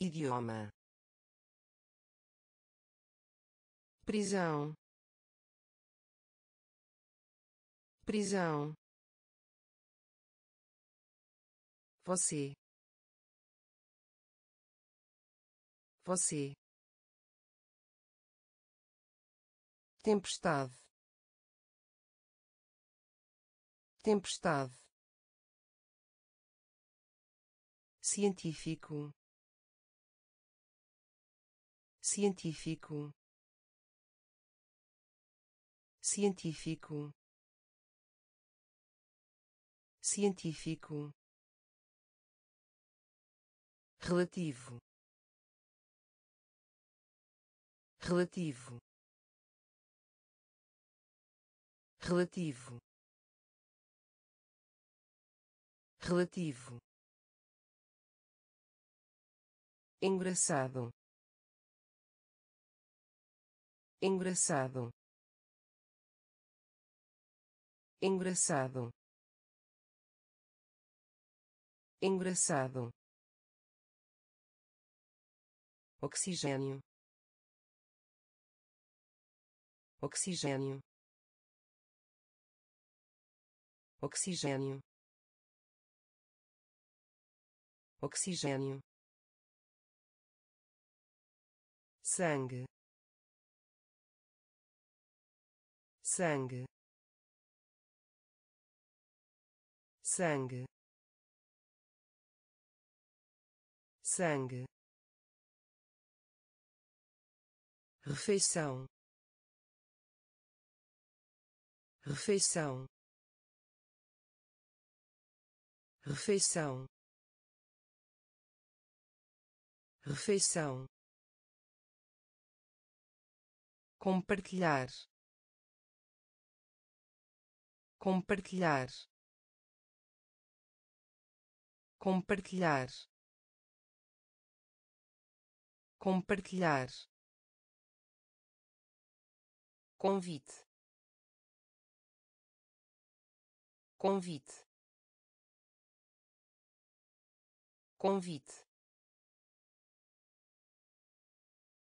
Idioma. Prisão. Prisão. Você. Você. Tempestade. Tempestade científico. Científico. Científico. Científico. Relativo. Relativo. Relativo. Relativo engraçado. Engraçado. Engraçado. Engraçado. Oxigênio. Oxigênio. Oxigênio. Oxigênio sangue. Sangue. Sangue. Sangue. Refeição. Refeição. Refeição. Refeição compartilhar. Compartilhar. Compartilhar. Compartilhar. Convite. Convite. Convite.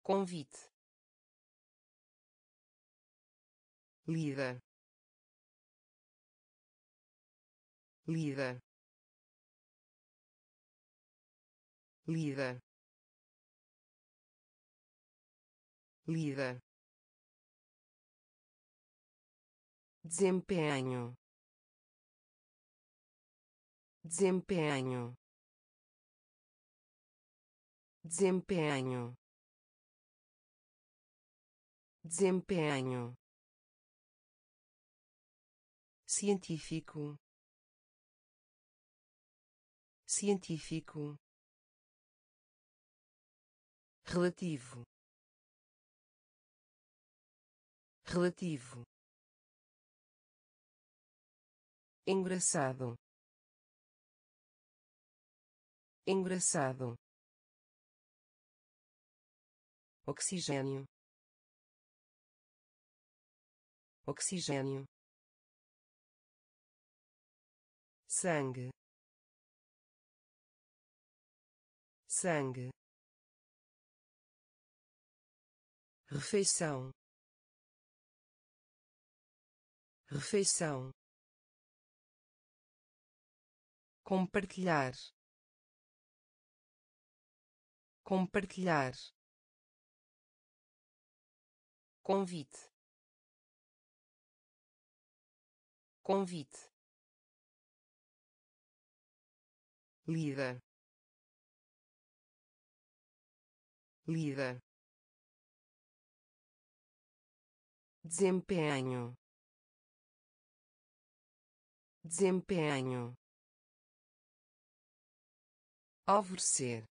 Convite líder líder líder líder desempenho. Desempenho. Desempenho. Desempenho científico. Científico. Relativo. Relativo. Engraçado. Engraçado. Oxigênio. Oxigênio sangue. Sangue. Refeição. Refeição. Compartilhar. Compartilhar. Convite. Convite líder líder desempenho. Desempenho. Alvorecer.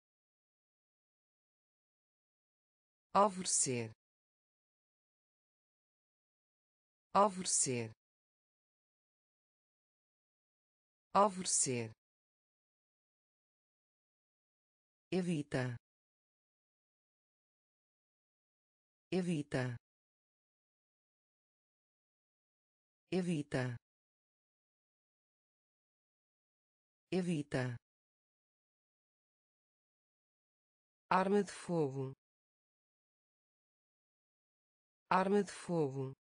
Alvorecer. Alvorecer. Alvorecer evita. Evita. Evita. Evita. Arma de fogo. Arma de fogo.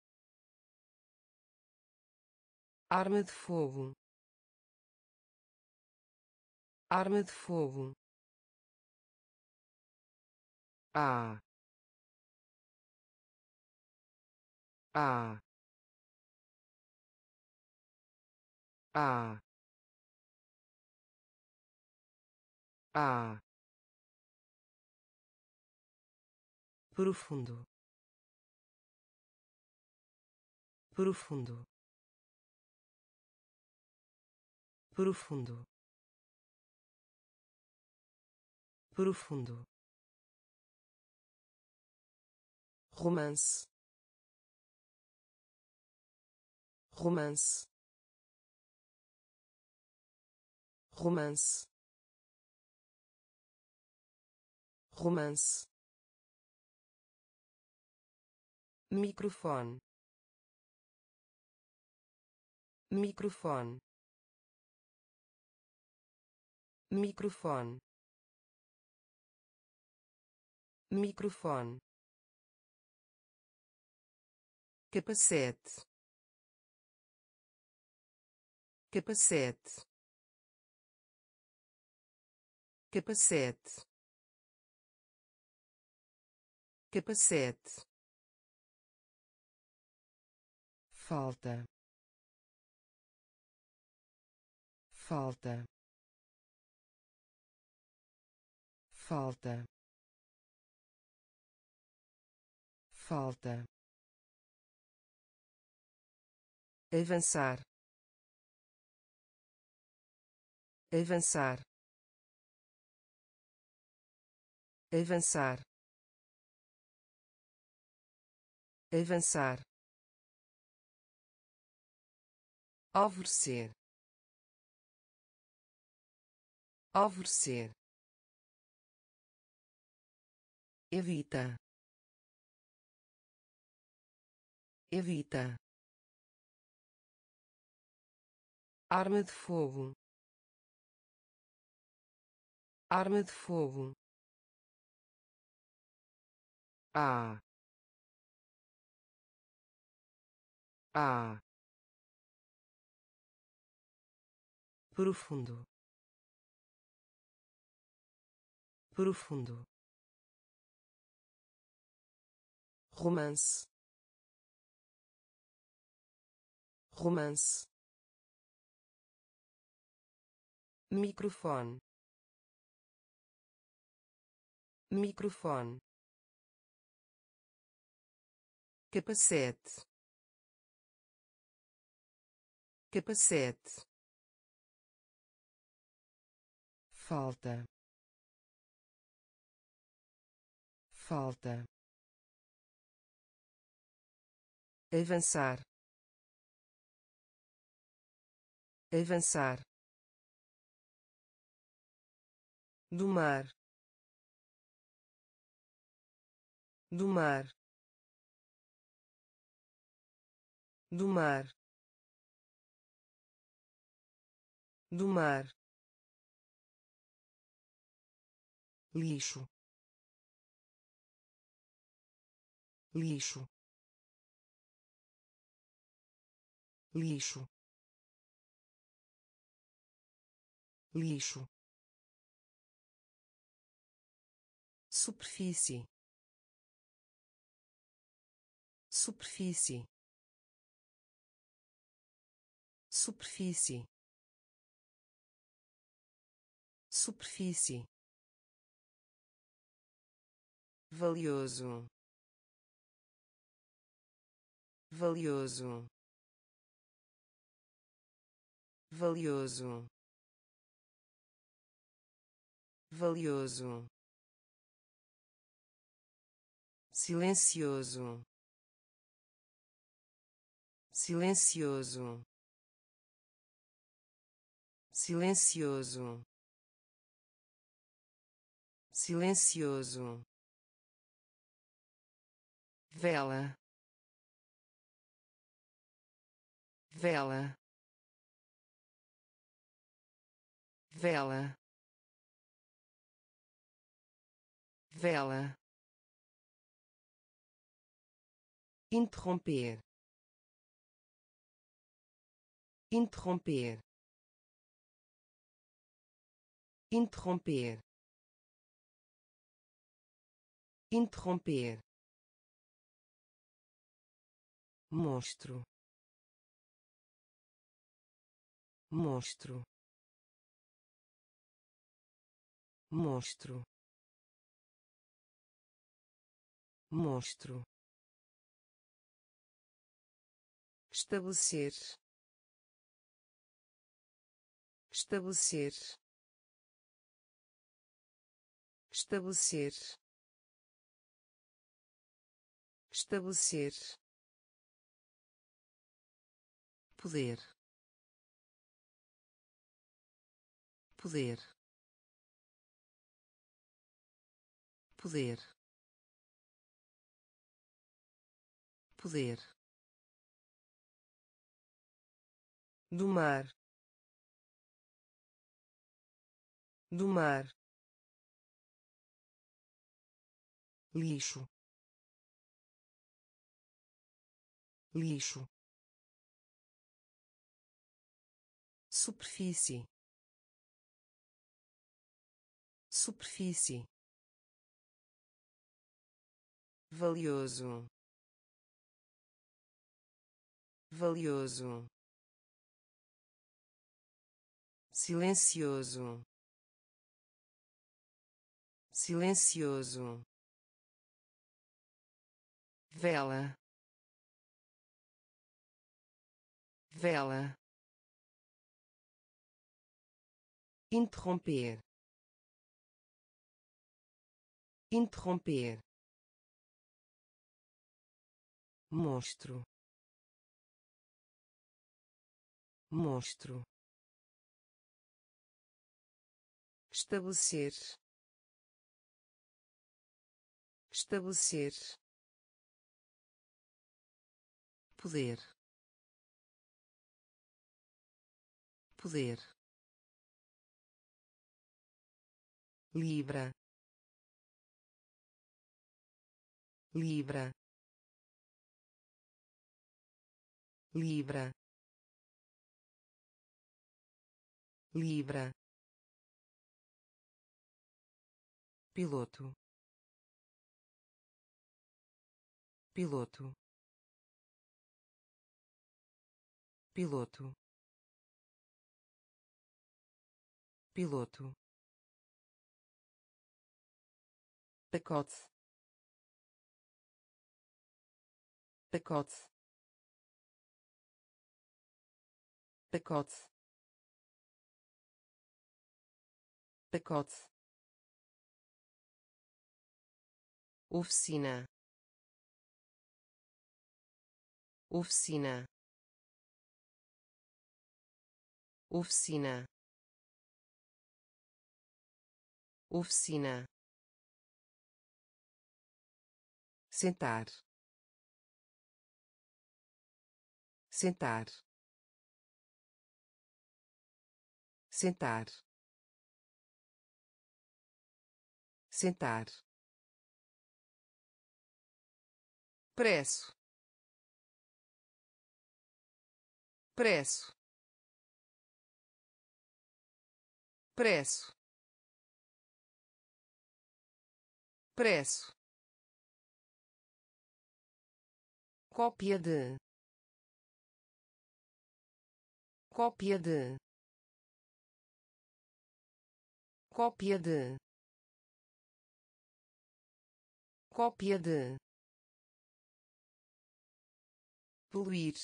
Arma de fogo. Arma de fogo a. A. A. A. profundo. Profundo. Profundo. Profundo romance. Romance. Romance. Romance. Microfone. Microfone. Microfone. Microfone capacete. Capacete. Capacete. Capacete. Falta. Falta. Falta. Falta avançar. Avançar. Avançar. Avançar. Alvorecer. Alvorecer. Evita. Evita arma de fogo. Arma de fogo. A. A. Profundo. Profundo. Romance. Romance microfone. Microfone. Capacete. Capacete. Falta. Falta. Avançar. Avançar do mar. Do mar. Do mar. Do mar. Lixo. Lixo. Lixo. Lixo superfície. Superfície. Superfície. Superfície. Valioso. Valioso. Valioso. Valioso silencioso. Silencioso. Silencioso. Silencioso. Vela. Vela. Vela. Vela interromper. Interromper. Interromper. Interromper. Monstro. Monstro. Monstro. Monstro estabelecer. Estabelecer. Estabelecer. Estabelecer. Poder. Poder. Poder. Poder do mar. Do mar. Lixo. Lixo. Superfície. Superfície. Valioso. Valioso silencioso. Silencioso. Vela. Vela. Interromper. Interromper. Monstro. Monstro estabelecer. Estabelecer. Poder. Poder. Libra. Libra. Libra. Libra piloto piloto piloto piloto pacote pacote pacote pacote oficina. Oficina. Oficina. Oficina. Sentar. Sentar. Sentar. Sentar preço. Preço. Preço. Preço. Cópia de. Cópia de. Cópia de. Cópia de poluir.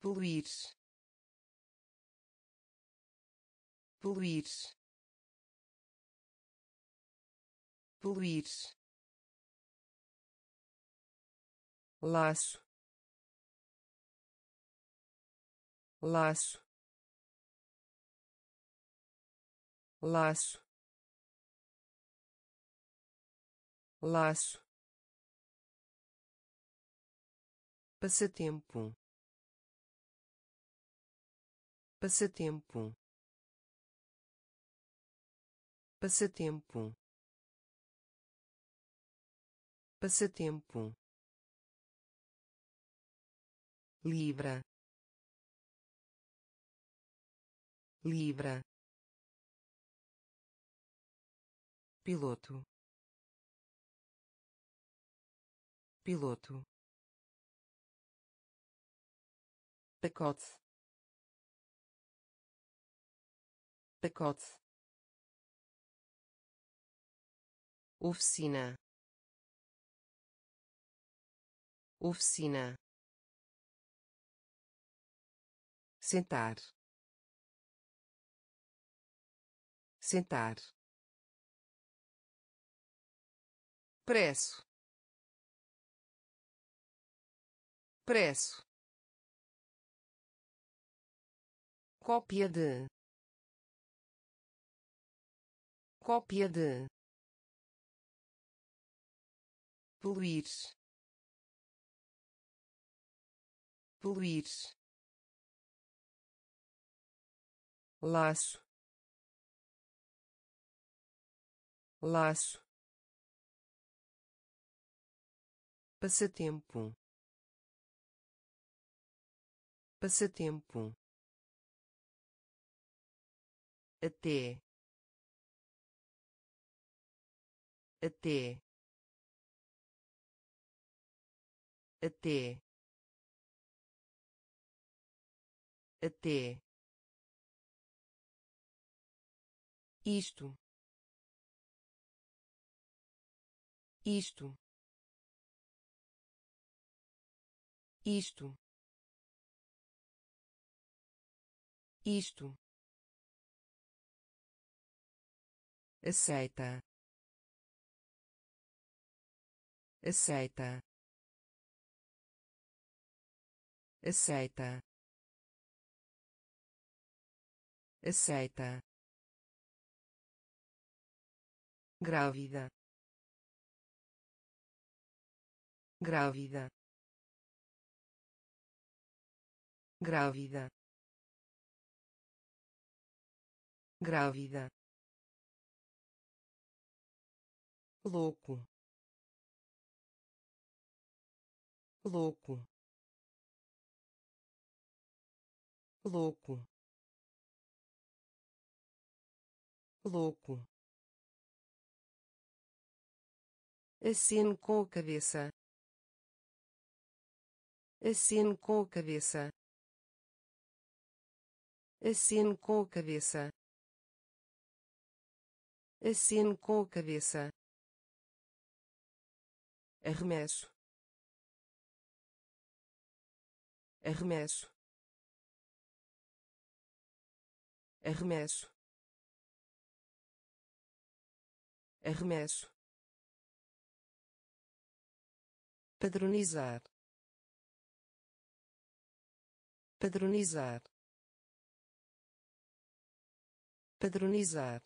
Poluir. Poluir. Poluir. Laço. Laço. Laço. Laço passatempo. Passatempo. Passatempo. Passatempo. Libra. Libra. Piloto. Piloto pacote. Pacote. Oficina. Oficina. Sentar. Sentar. Preço. Preço cópia de. Cópia de. Poluir. Poluir. Laço. Laço. Passatempo. Passatempo até até até até isto. Isto. Isto. Isto aceita. Aceita. Aceita. Aceita. Grávida. Grávida. Grávida. Grávida louco. Louco. Louco. Louco. Aceno com a cabeça. Aceno com a cabeça. Aceno com a cabeça. Aceno com a cabeça arremesso. Arremesso. Arremesso. Arremesso. Padronizar. Padronizar. Padronizar.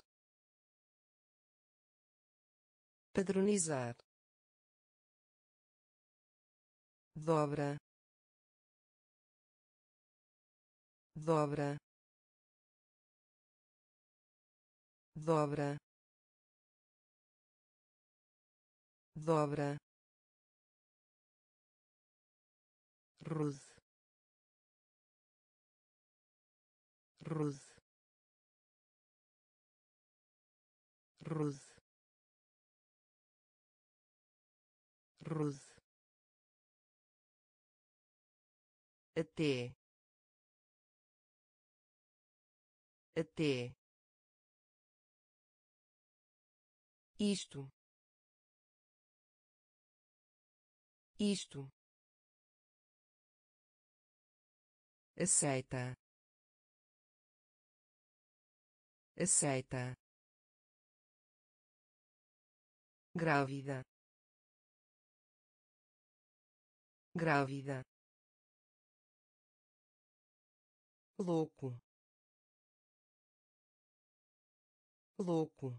Padronizar dobra dobra dobra dobra. Ruth Ruth Ruth Ruth até até isto. Isto. Aceita. Aceita. Grávida. Grávida louco. Louco.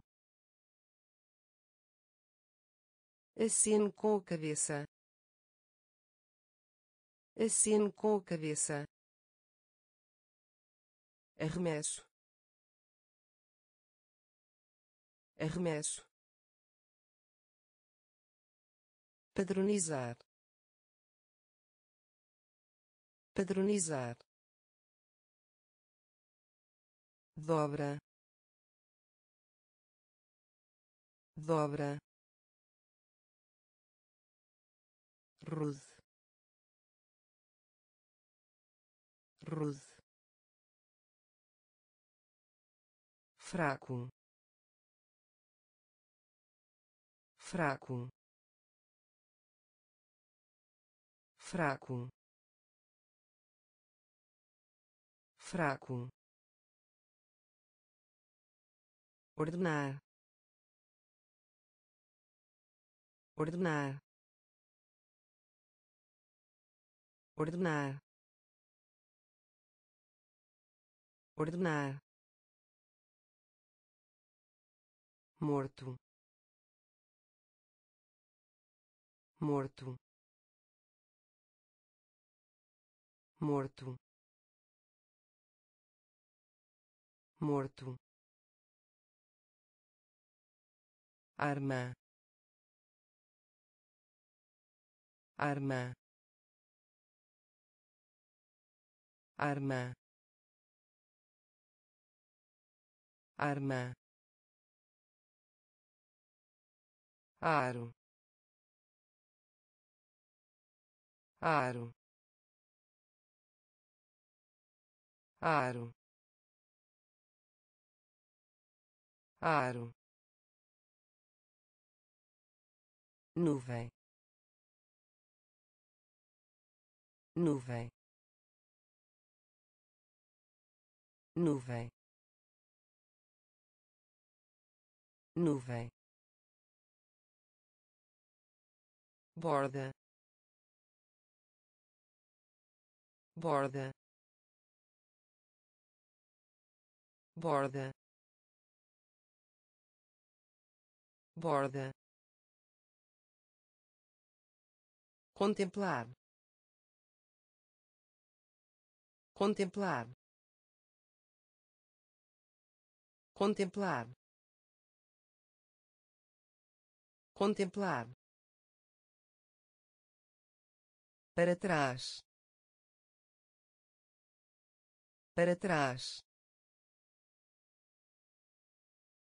Aceno com a cabeça. Aceno com a cabeça. Arremesso. Arremesso. Padronizar. Padronizar dobra dobra Ruth Ruth fraco fraco fraco fraco ordenar. Ordenar. Ordenar. Ordenar. Morto. Morto. Morto. Morto arma. Arma. Arma. Arma. Aro. Aro. Aro. Aro nuvem. Nuvem. Nuvem. Nuvem. Borda. Borda. Borda. Borda contemplar. Contemplar. Contemplar. Contemplar. Para trás. Para trás.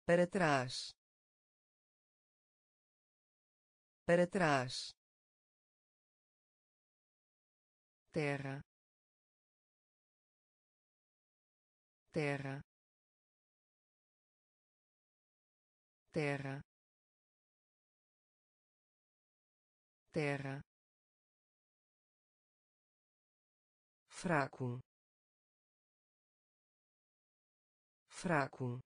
Para trás. Para trás terra. Terra. Terra. Terra. Fraco. Fraco.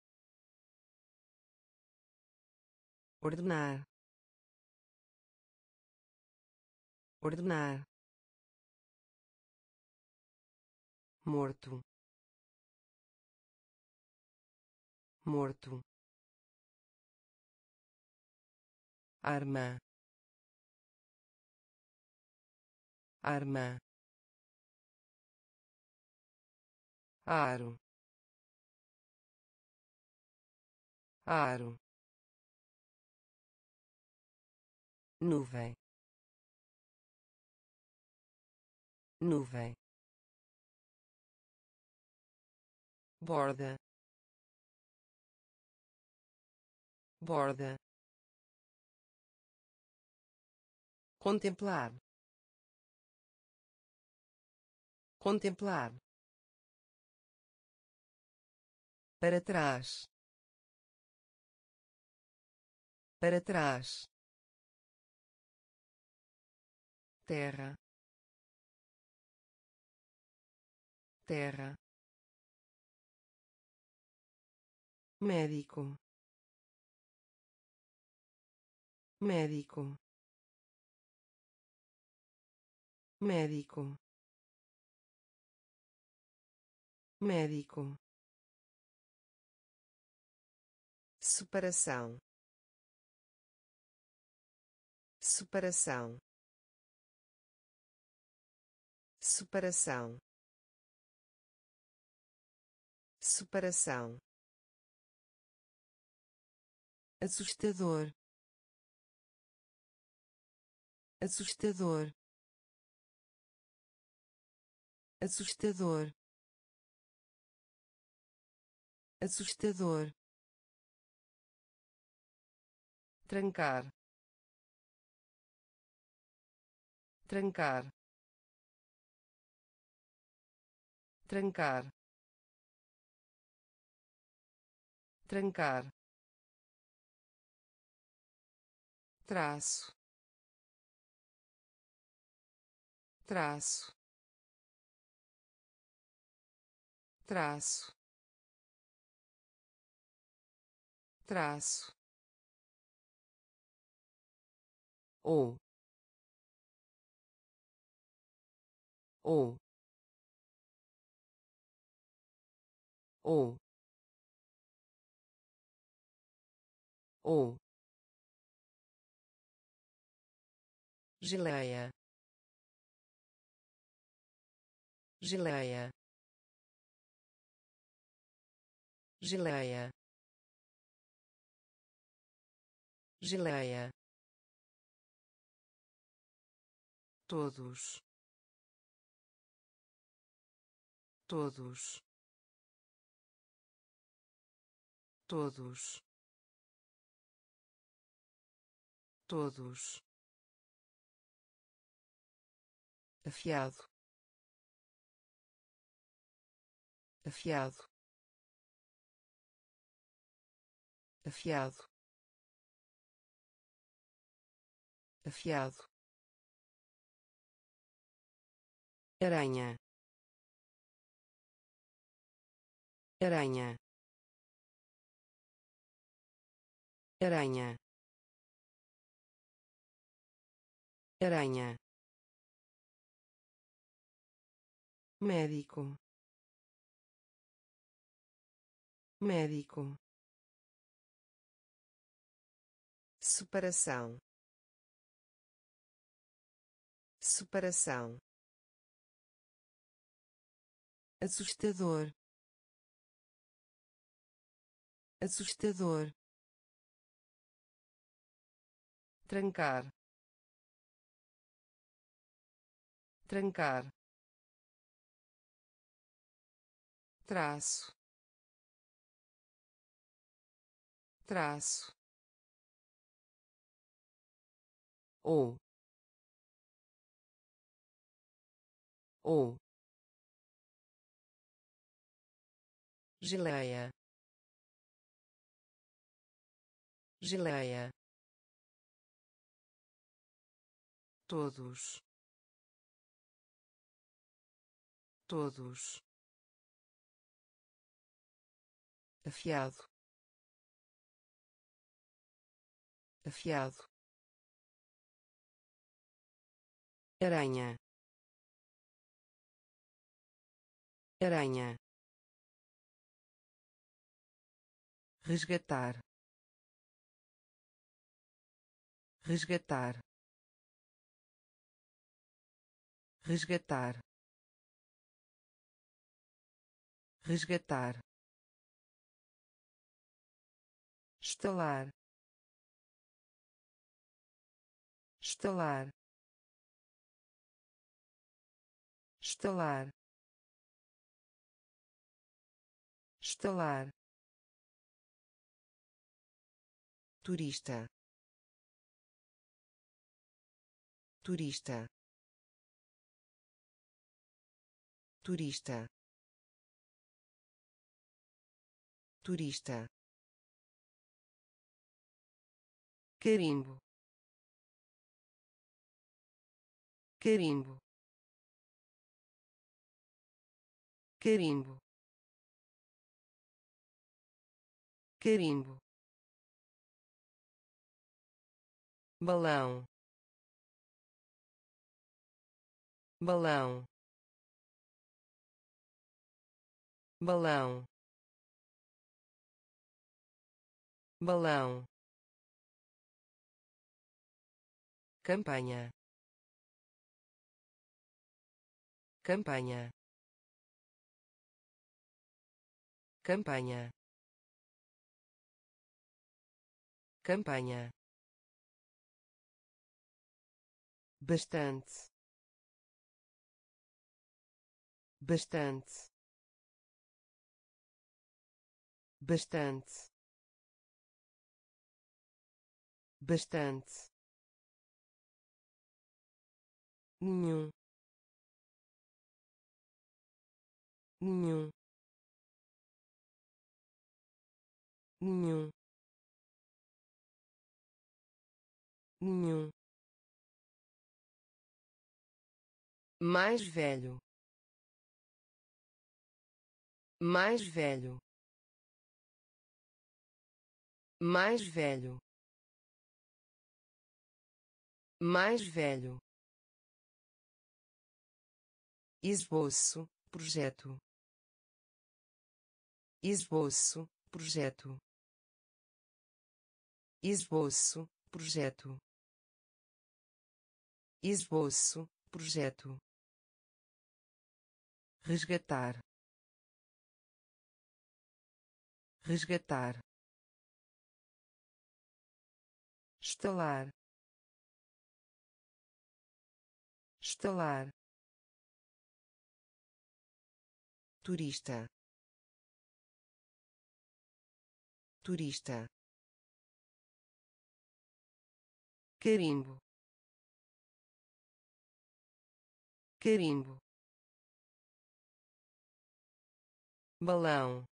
Ordenar. Ordenar morto. Morto. Arma. Arma. Aro. Aro. Nuvem. Nuvem borda. Borda. Contemplar. Contemplar. Para trás. Para trás. Terra. Terra médico. Médico. Médico. Médico. Separação separação separação separação assustador. Assustador. Assustador. Assustador. Trancar. Trancar. Trancar. Trancar traço. Traço. Traço. Traço. Ou ou ou ou geleia. Geleia. Geleia. Geleia. Todos. Todos. Todos. Todos afiado. Afiado. Afiado. Afiado. Aranha. Aranha. Aranha. Aranha médico. Médico. Separação separação assustador. Assustador. Trancar. Trancar traço. Traço. Ou ou geleia. Geleia. Todos. Todos afiado. Afiado. Aranha. Aranha. Resgatar. Resgatar. Resgatar. Resgatar estalar estalar estalar estalar turista. Turista. Turista. Turista carimbo. Carimbo. Carimbo. Carimbo. Balão. Balão. Balão. Balão campanha. Campanha. Campanha. Campanha. Bastante. Bastante. Bastante. Bastante nenhum. Nenhum. Nenhum. Nenhum. Mais velho. Mais velho. Mais velho. Mais velho esboço projeto. Esboço projeto. Esboço projeto. Esboço projeto. Resgatar. Resgatar. Estalar. Estalar turista. Turista. Carimbo. Carimbo. Balão.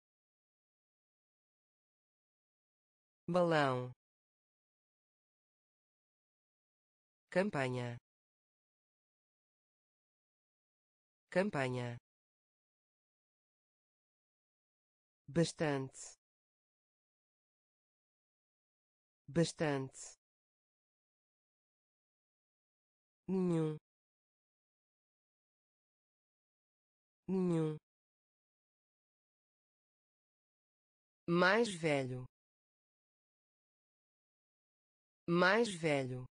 Balão. Campanha. Campanha bastante. Bastante. Nenhum. Nenhum. Mais velho. Mais velho.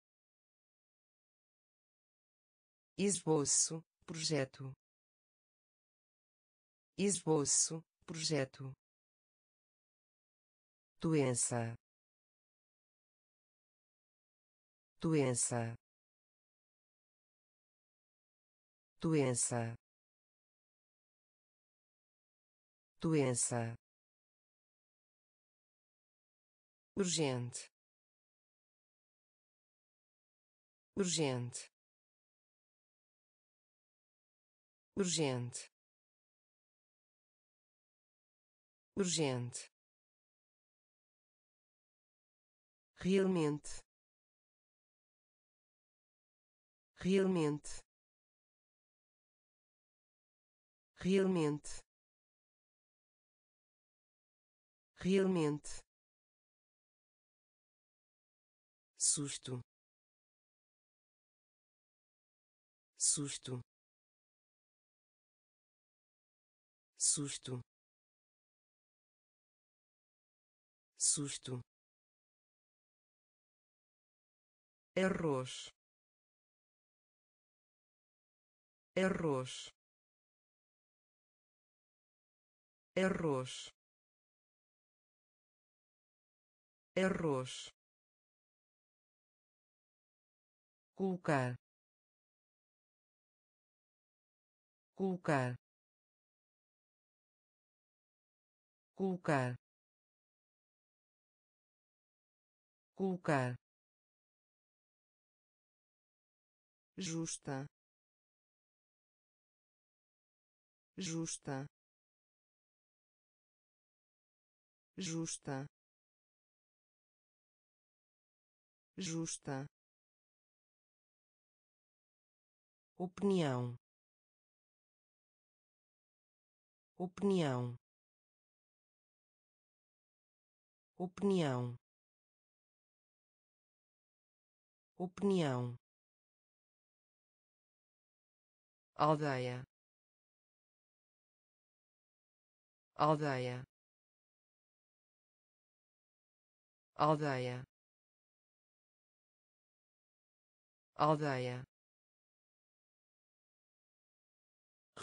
Esboço projeto. Esboço projeto doença. Doença. Doença. Doença. Urgente. Urgente. Urgente. Urgente realmente. Realmente. Realmente. Realmente. Susto. Susto. Susto. Susto arroz arroz arroz arroz colocar colocar colocar colocar justa. Justa. Justa. Justa. Opinião. Opinião. Opinião. Opinião aldeia. Aldeia. Aldeia. Aldeia.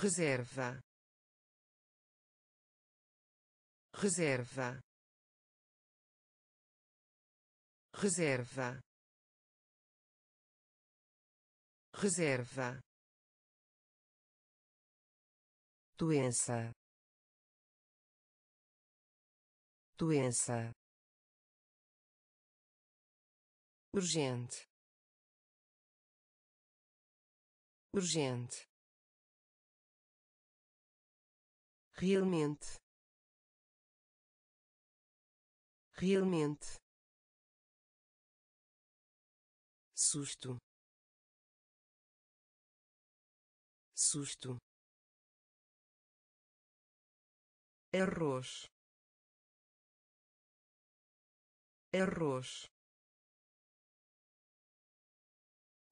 Reserva. Reserva. Reserva. Reserva doença. Doença. Urgente. Urgente. Realmente. Realmente. Susto. Susto arroz. Arroz.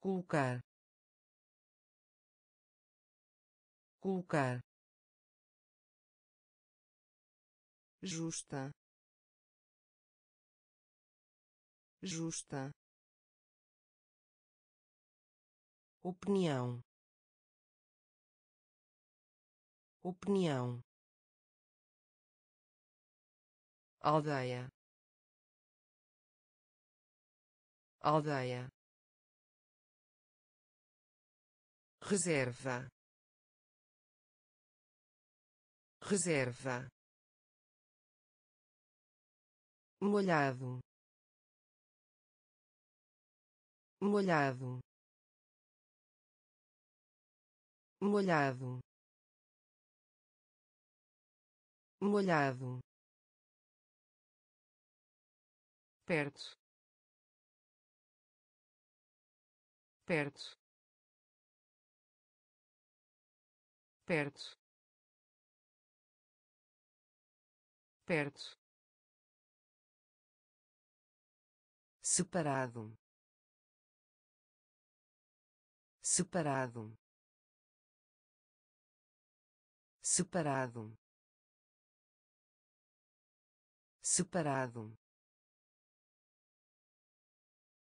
Colocar. Colocar. Justa. Justa. Opinião. Opinião aldeia. Aldeia. Reserva. Reserva. Molhado. Molhado. Molhado. Molhado perto. Perto. Perto. Perto. Separado. Separado. Separado. Separado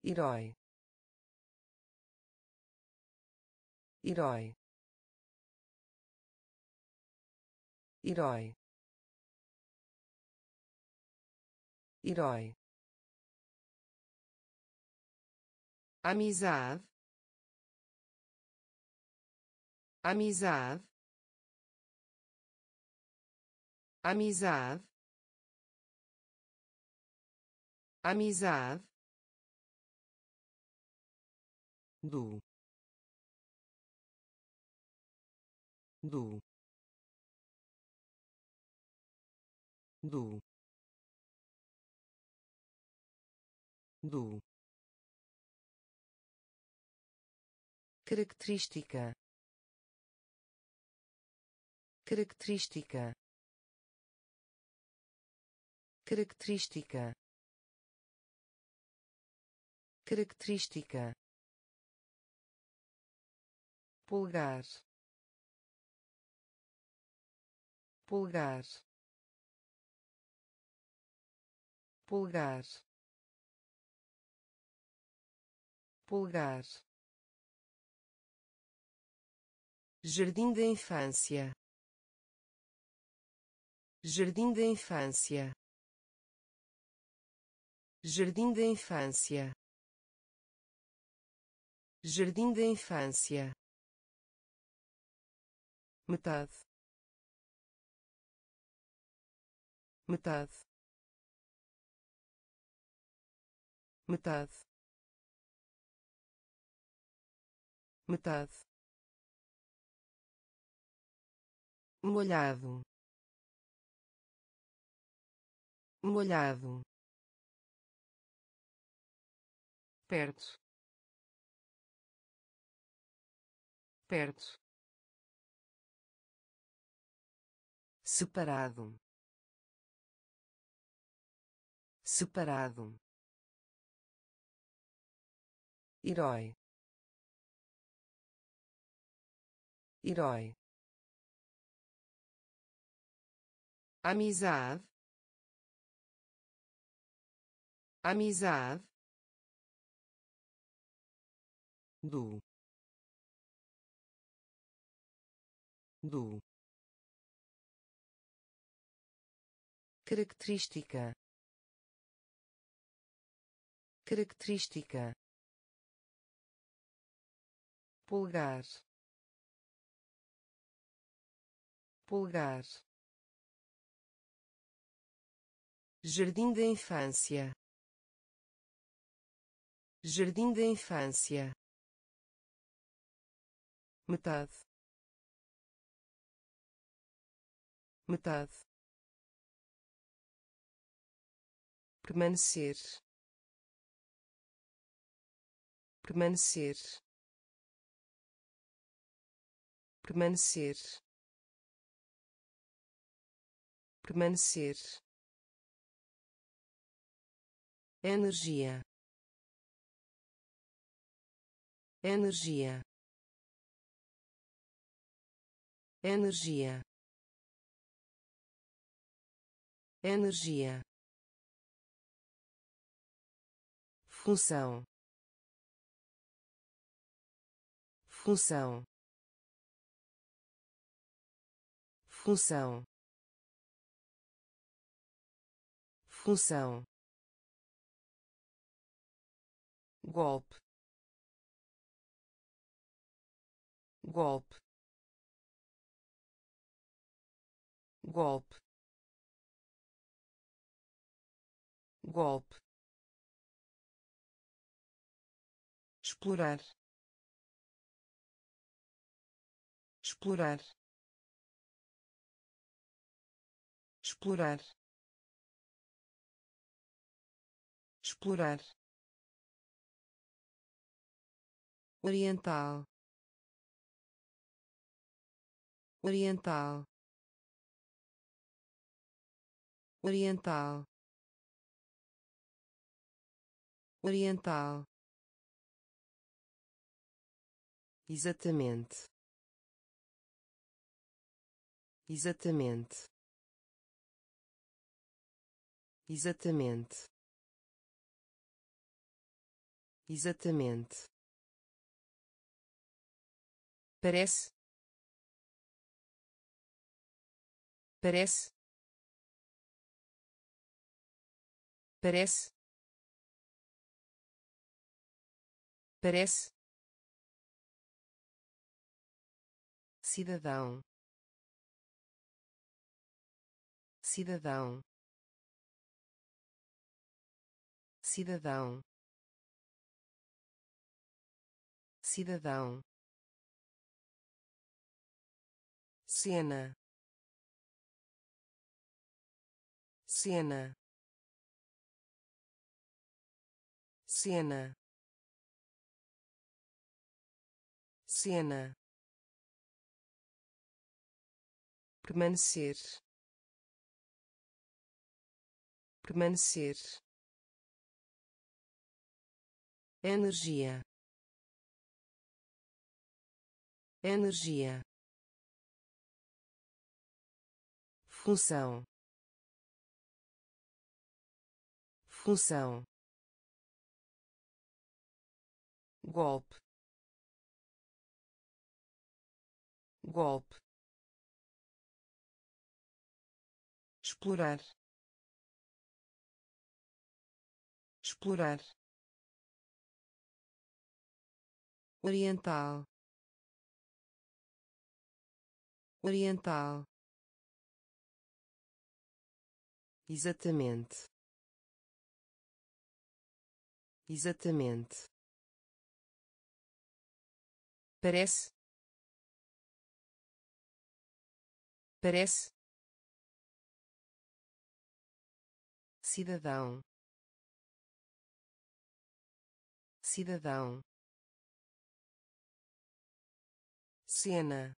herói. Herói. Herói. Herói. Amizade. Amizade. Amizade. Amizade do do do do. Característica. Característica. Característica. Característica pulgar pulgar pulgar pulgar Jardim da Infância. Jardim da Infância. Jardim da Infância. Jardim da Infância. Metade. Metade. Metade. Metade molhado molhado perto perto separado. Separado. Herói. Herói. Amizade. Amizade. Do. Do característica característica pulgar pulgar Jardim da Infância. Jardim da Infância. Metade. Metade. Permanecer. Permanecer. Permanecer. Permanecer. Energia. Energia. Energia. Energia função. Função. Função. Função. Golpe. Golpe. Golpe. Golpe explorar. Explorar. Explorar. Explorar. Oriental. Oriental. Oriental. Oriental exatamente. Exatamente. Exatamente. Exatamente. Parece. Parece. Parece. Parece cidadão. Cidadão. Cidadão. Cidadão. Cena. Cena. Cena. Cena permanecer. Permanecer. Energia. Energia. Função. Função. Golpe. Golpe explorar. Explorar. Oriental. Oriental. Exatamente. Exatamente. Parece? Parece cidadão. Cidadão. Cena.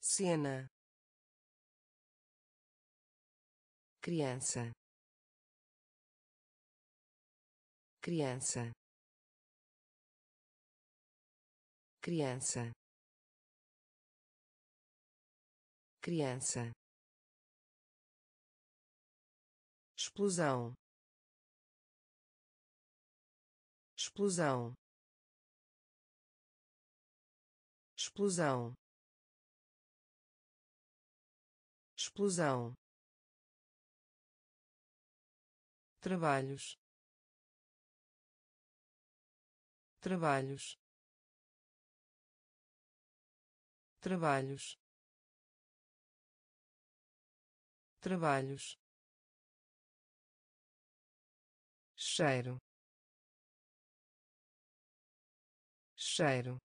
Cena. Criança. Criança. Criança. Criança explosão. Explosão. Explosão. Explosão. Trabalhos. Trabalhos. Trabalhos. Trabalhos cheiro. Cheiro.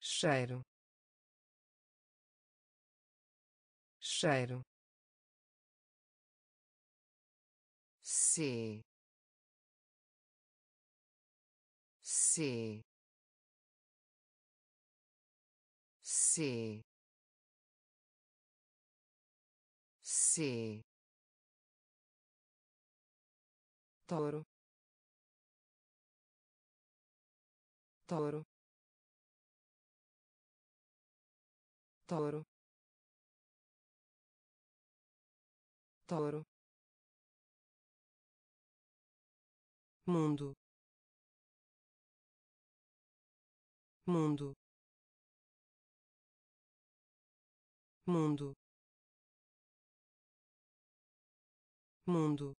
Cheiro. Cheiro. C C C C touro. Touro. Touro. Touro. Mundo. Mundo. Mundo. Mundo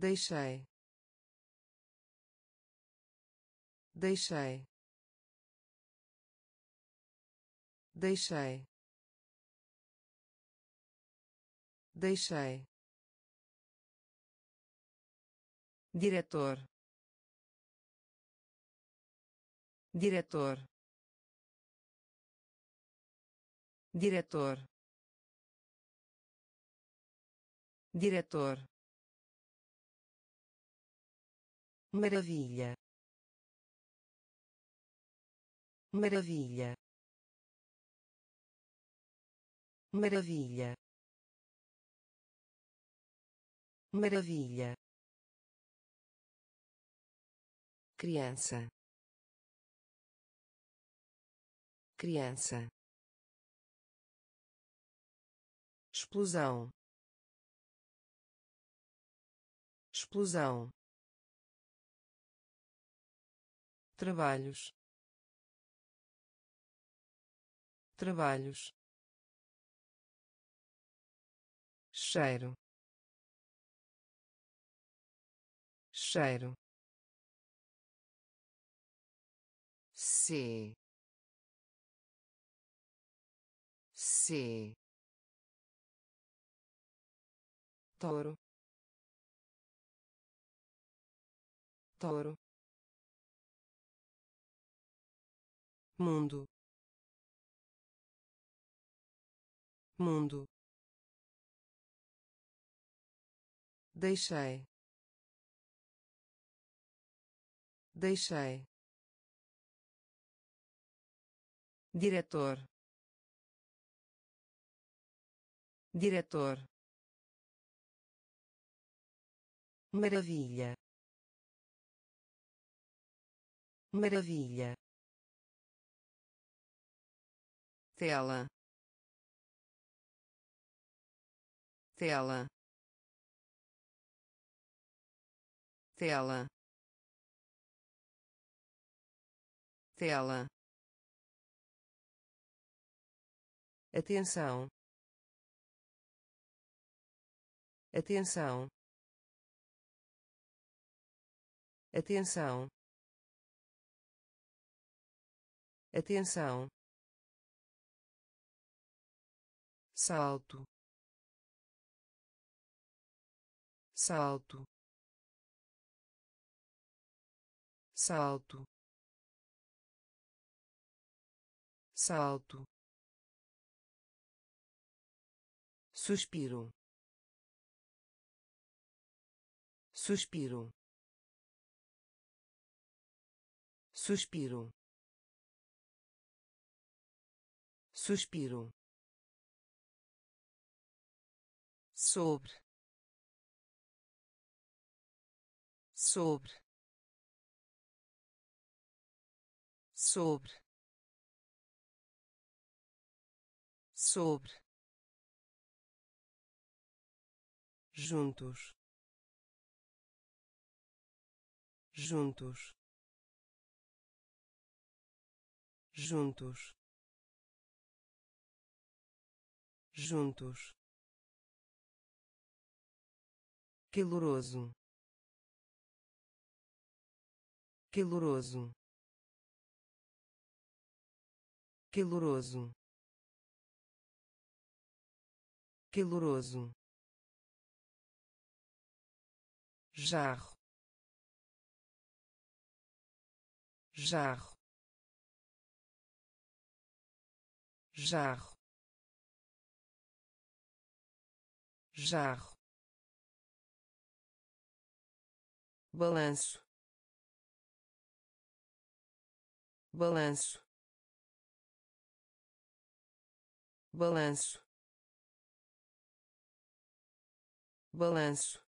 deixei. Deixei. Deixei. Deixei. Diretor. Diretor. Diretor. Diretor maravilha. Maravilha. Maravilha. Maravilha. Criança. Criança. Explosão. Explosão trabalhos. Trabalhos. Cheiro. Cheiro. C C touro. Touro mundo. Mundo. Deixei. Deixei. Diretor. Diretor. Maravilha. Maravilha tela. Tela. Tela. Tela. Atenção. Atenção. Atenção. Atenção salto. Salto. Salto. Salto. Suspiro. Suspiro. Suspiro. Suspiro sobre. Sobre. Sobre. Sobre. Juntos. Juntos. Juntos. Juntos caloroso. Caloroso. Caloroso. Caloroso. Jarro. Jarro. Jarro. Jarro balanço. Balanço. Balanço. Balanço.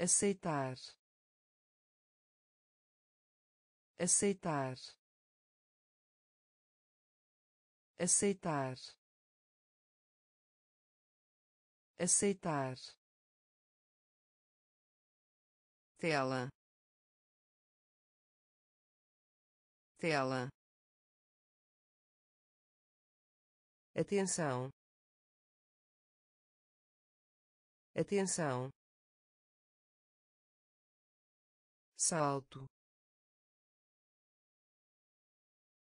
Aceitar. Aceitar. Aceitar. Aceitar tela. Tela. Atenção. Atenção. Salto.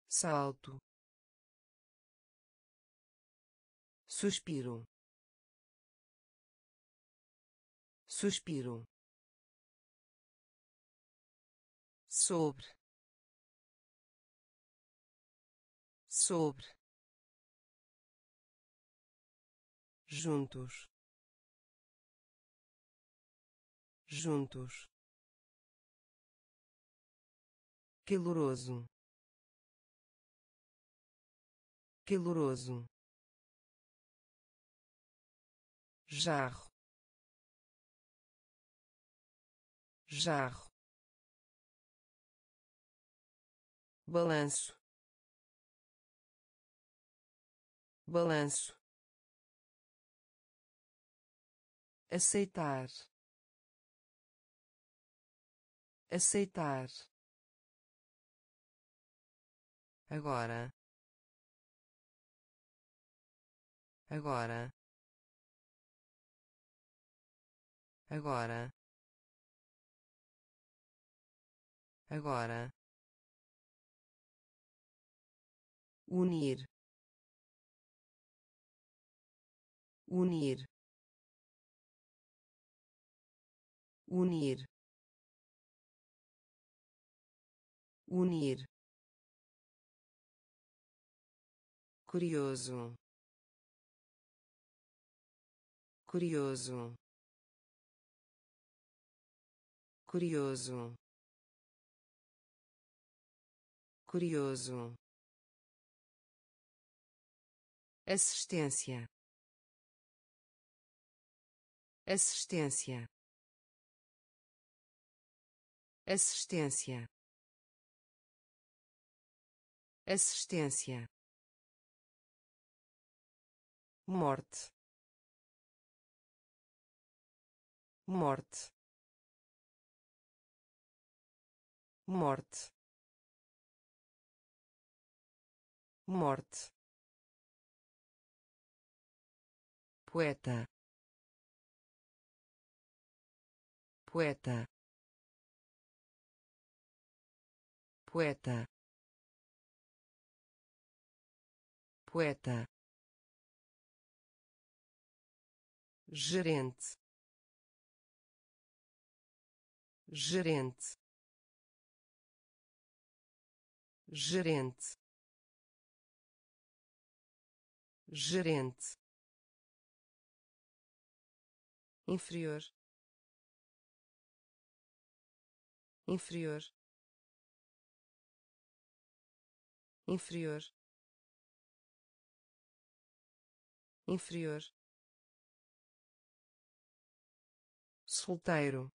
Salto. Suspiro. Suspiro sobre. Sobre. Juntos. Juntos. Caloroso. Caloroso. Jarro. Jarro balanço. Balanço. Aceitar. Aceitar. Agora. Agora. Agora. Agora unir. Unir. Unir. Unir. Curioso. Curioso. Curioso. Curioso assistência. Assistência. Assistência. Assistência. Morte. Morte. Morte. Morte poeta. Poeta. Poeta. Poeta. Gerente. Gerente. Gerente. Gerente inferior. Inferior. Inferior. Inferior. Solteiro.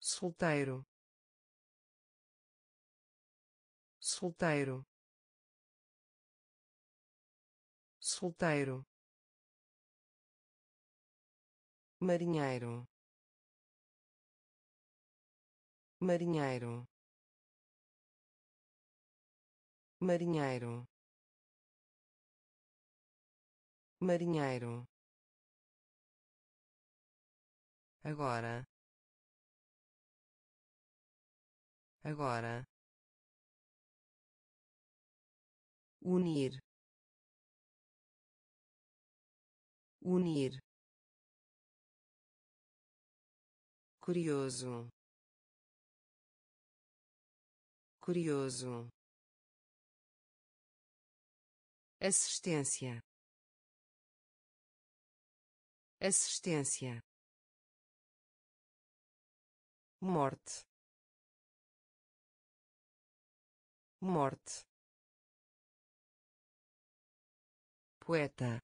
Solteiro. Solteiro. Solteiro marinheiro. Marinheiro. Marinheiro. Marinheiro. Agora. Agora. Unir. Unir curioso. Curioso. Assistência. Assistência. Morte. Morte. Poeta.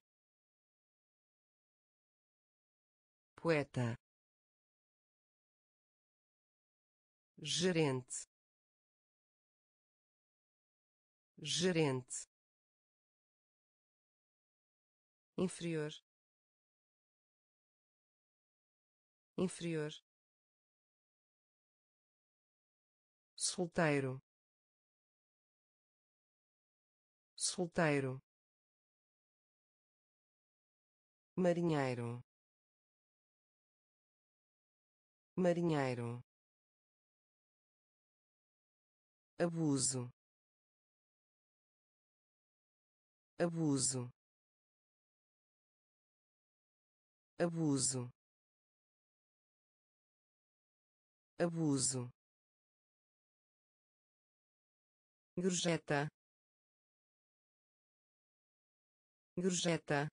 Poeta gerente. Gerente. Inferior. Inferior. Solteiro. Solteiro. Marinheiro. Marinheiro abuso. Abuso. Abuso. Abuso. Gorjeta. Gorjeta.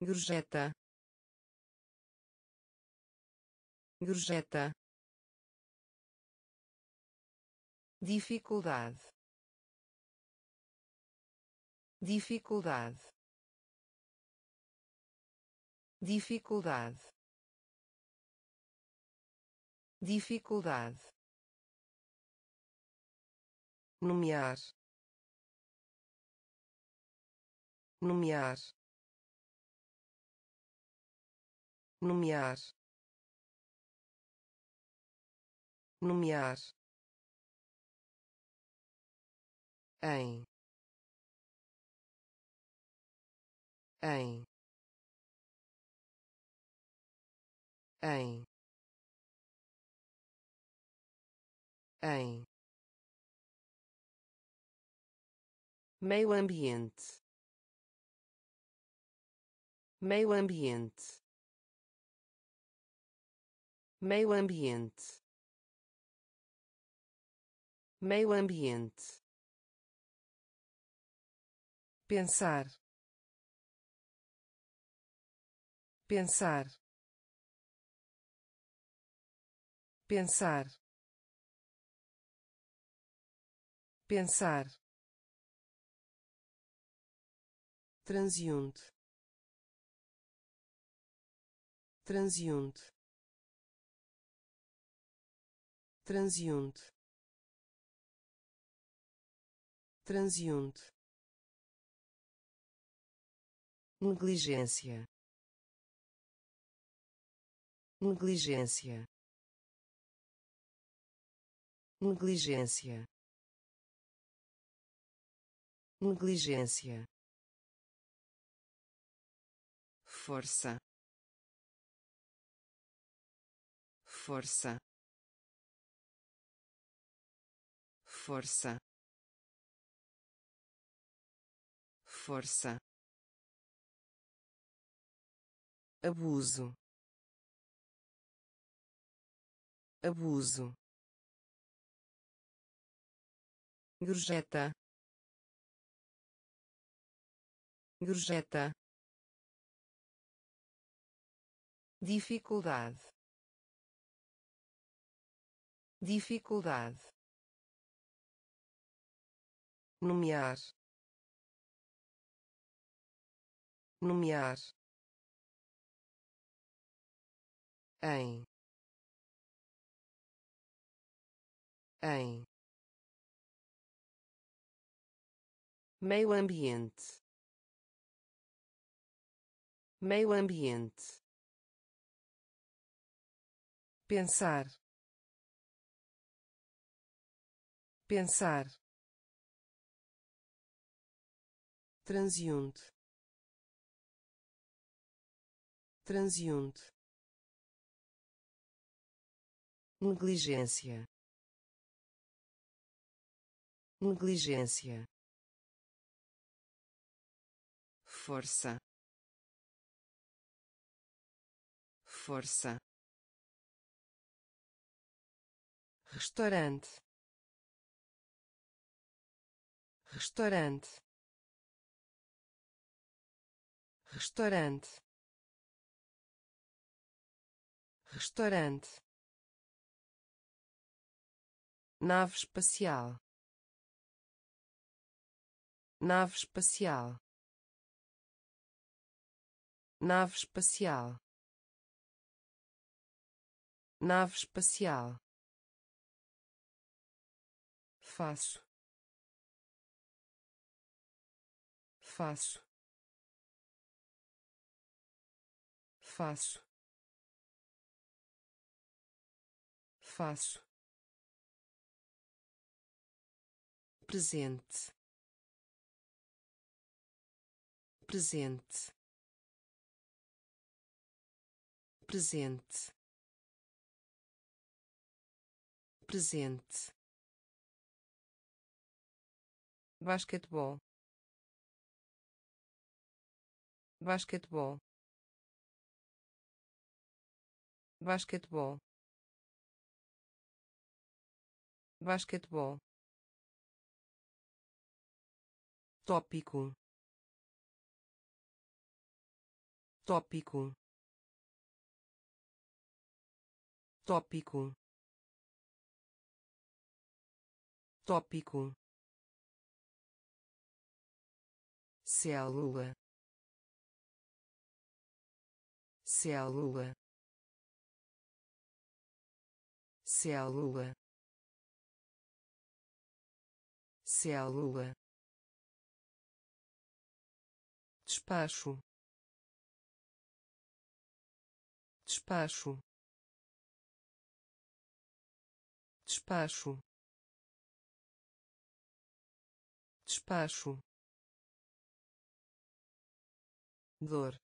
Gorjeta. Gorjeta dificuldade. Dificuldade. Dificuldade. Dificuldade. Nomear. Nomear. Nomear. Nomear em. Em. Em. Em. Meio ambiente. Meio ambiente. Meio ambiente. Meio ambiente pensar. Pensar. Pensar. Pensar. Transiunte. Transiunte. Transiunte. Transiunte negligência. Negligência. Negligência. Negligência. Força. Força. Força. Força abuso. Abuso. Gorjeta. Gorjeta. Dificuldade. Dificuldade. Nomear. Nomear em. Em. Meio ambiente. Meio ambiente. Pensar. Pensar. Transiunte transiunte negligência. Negligência. Força. Força. Restaurante. Restaurante. Restaurante. Restaurante nave espacial. Nave espacial. Nave espacial. Nave espacial. Faço. Faço. Faço. Faço presente. Presente. Presente. Presente. Basquetebol. Basquetebol. Basquetebol. Basquetebol tópico. Tópico. Tópico. Tópico. Célula. Célula. Célula. Célula despacho. Despacho. Despacho. Despacho. Dor.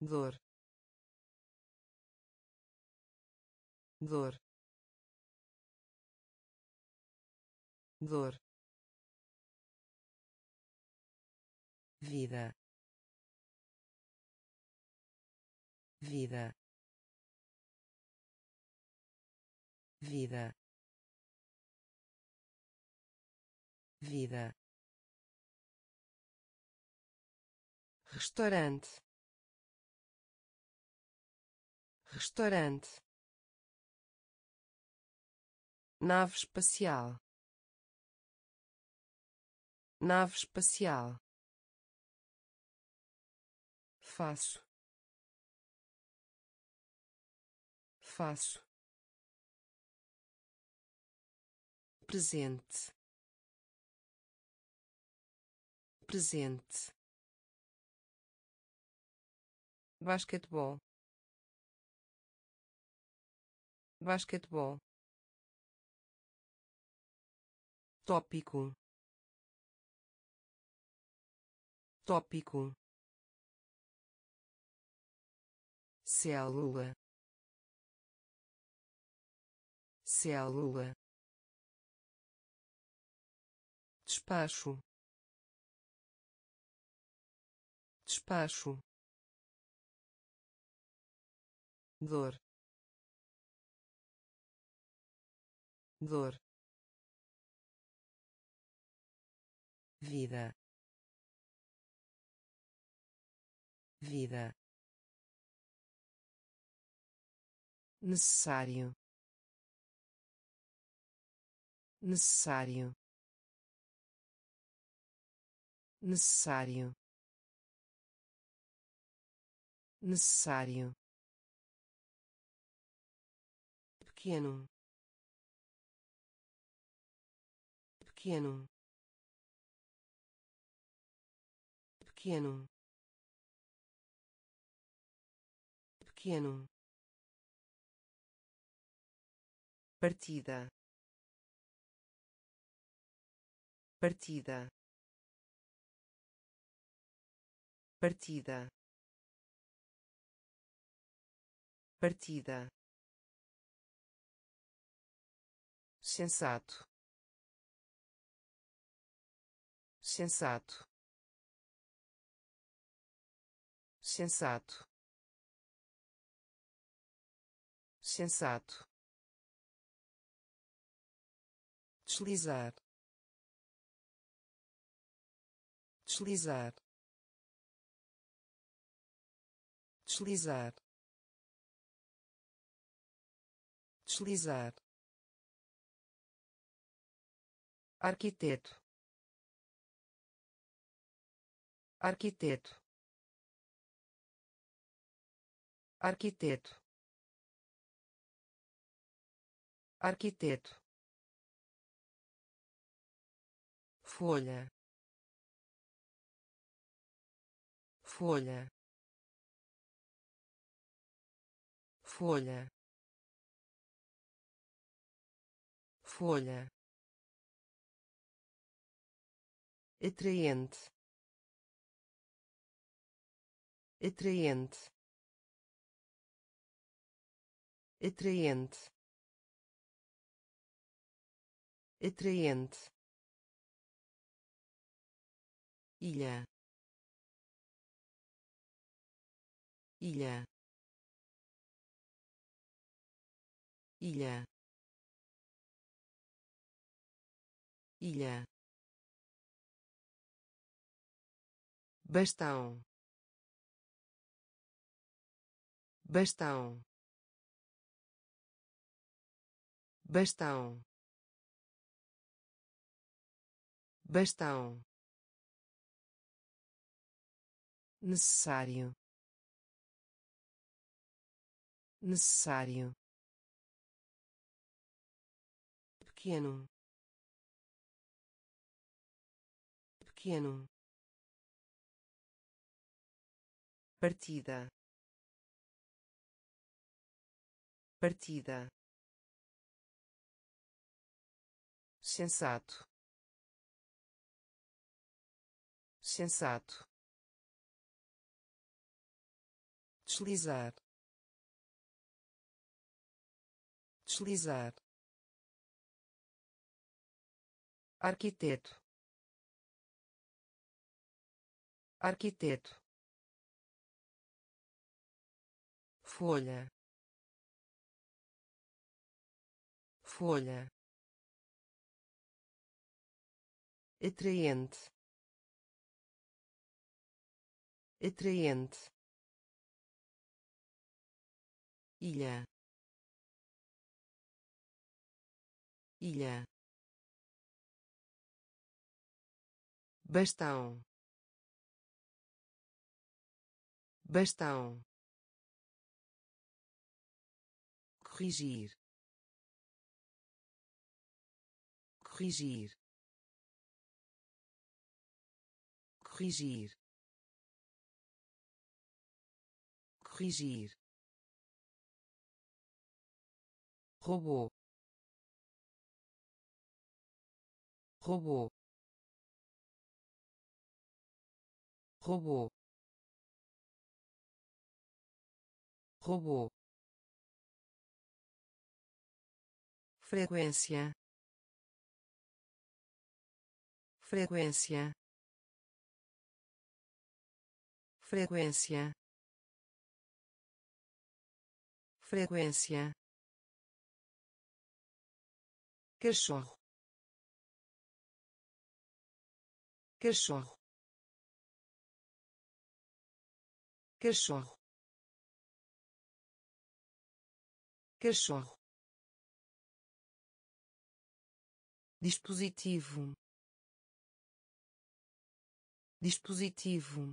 Dor. Dor. Dor vida. Vida. Vida. Vida. Restaurante. Restaurante. Nave espacial. Nave espacial faço. Faço. Presente. Presente. Basquetebol. Basquetebol. Tópico. Tópico célula. Célula. Despacho. Despacho. Dor. Dor. Vida. Vida necessário. Necessário. Necessário. Necessário. Pequeno. Pequeno. Pequeno. Pequeno partida. Partida. Partida. Partida. Sensato. Sensato. Sensato. Sensato deslizar. Deslizar. Deslizar. Deslizar. Arquiteto. Arquiteto. Arquiteto. Arquiteto folha. Folha. Folha. Folha. Atraente. Atraente. Atraente. Atraente ilha. Ilha. Ilha. Ilha. Bastão. Bastão. Bastão. Bastão necessário. Necessário. Pequeno. Pequeno. Partida. Partida. Sensato. Sensato deslizar. Deslizar. Arquiteto. Arquiteto. Folha. Folha. Atraente. Atraente ilha. Ilha. Bastão. Bastão. Corrigir. Corrigir. Corrigir. Corrigir robô. Robô. Robô. Robô. Frequência. Frequência. Frequência. Frequência cachorro. Cachorro. Cachorro. Cachorro. Dispositivo. Dispositivo.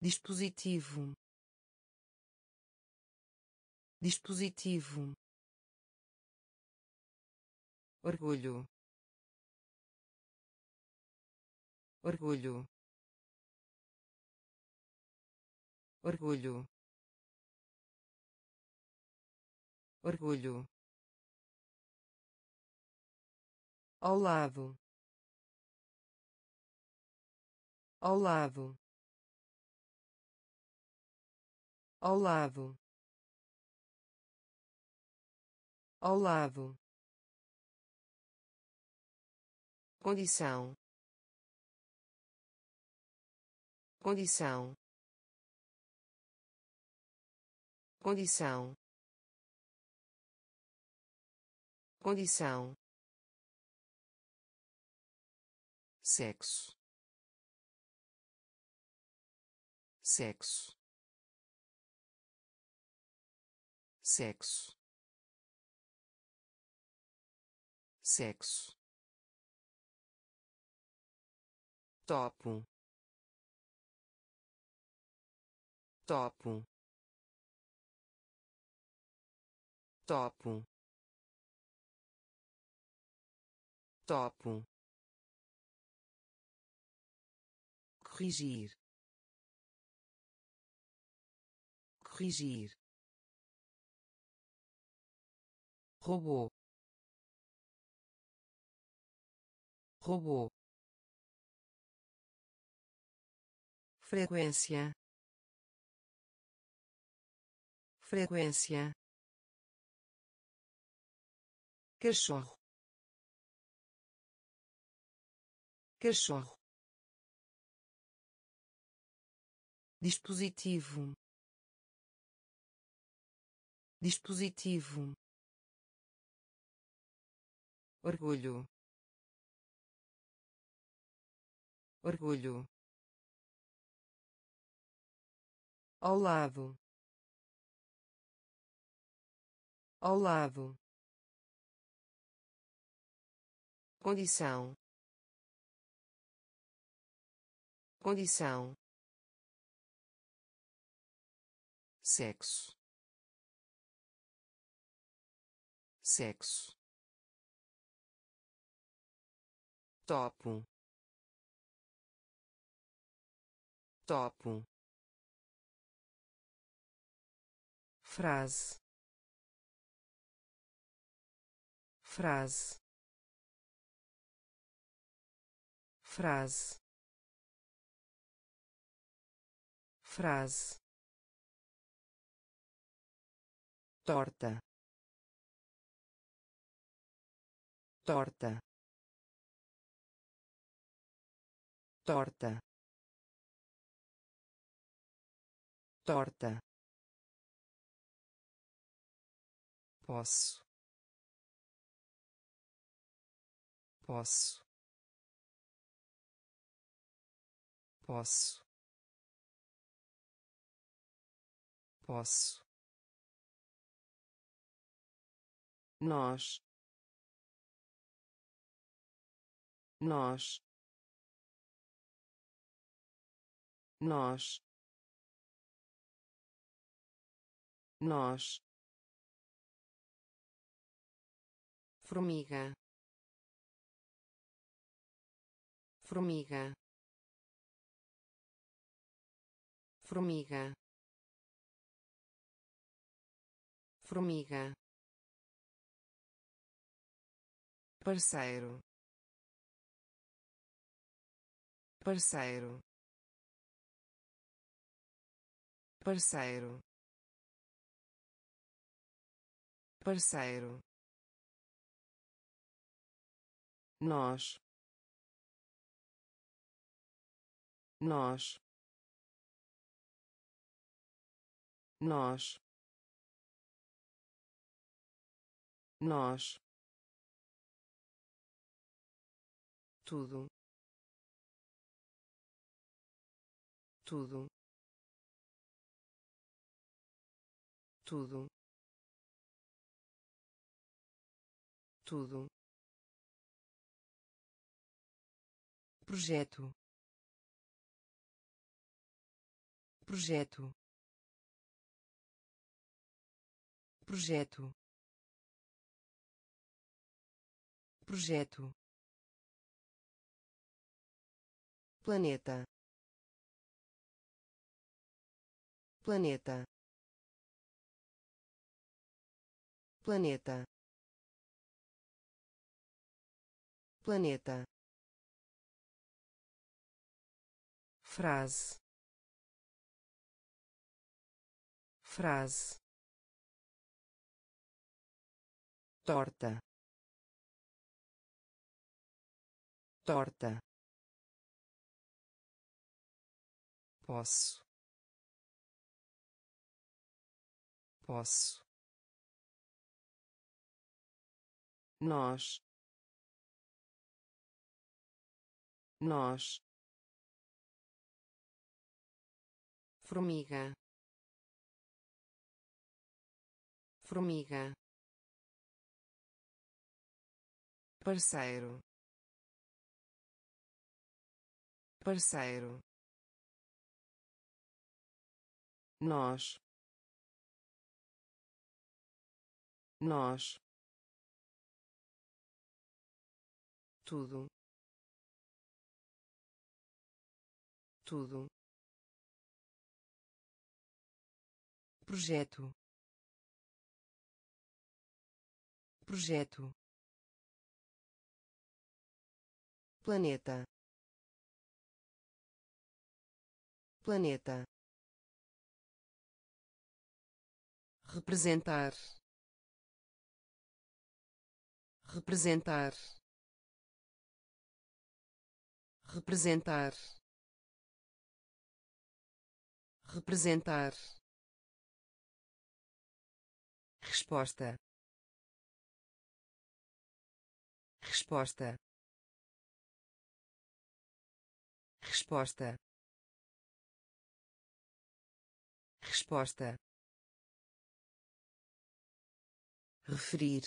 Dispositivo. Dispositivo orgulho. Orgulho. Orgulho. Orgulho. Ao lado. Ao lado. Ao lado. Ao lado condição. Condição. Condição. Condição. Sexo. Sexo. Sexo. Sexo topo. Topo. Topo. Topo. Corrigir. Corrigir. Robô. Robô frequência. Frequência. Cachorro. Cachorro. Dispositivo. Dispositivo. Orgulho. Orgulho ao lado. Ao lado. Condição. Condição. Sexo. Sexo. Topo. Topo frase. Frase. Frase. Frase. Torta. Torta. Torta. Torta posso. Posso. Posso. Posso. Nós. Nós. Nós. Nós formiga. Formiga. Formiga. Formiga. Parceiro. Parceiro. Parceiro. Parceiro nós. Nós. Nós. Nós. Tudo. Tudo. Tudo. Tudo projeto. Projeto. Projeto. Projeto. Planeta. Planeta. Planeta. Planeta frase. Frase. Torta. Torta. Posso posso nós. Nós formiga. Formiga. Parceiro. Parceiro. Nós. Nós. Tudo. Tudo projeto. Projeto. Planeta. Planeta. Representar. Representar. Representar. Representar resposta. Resposta. Resposta. Resposta. Referir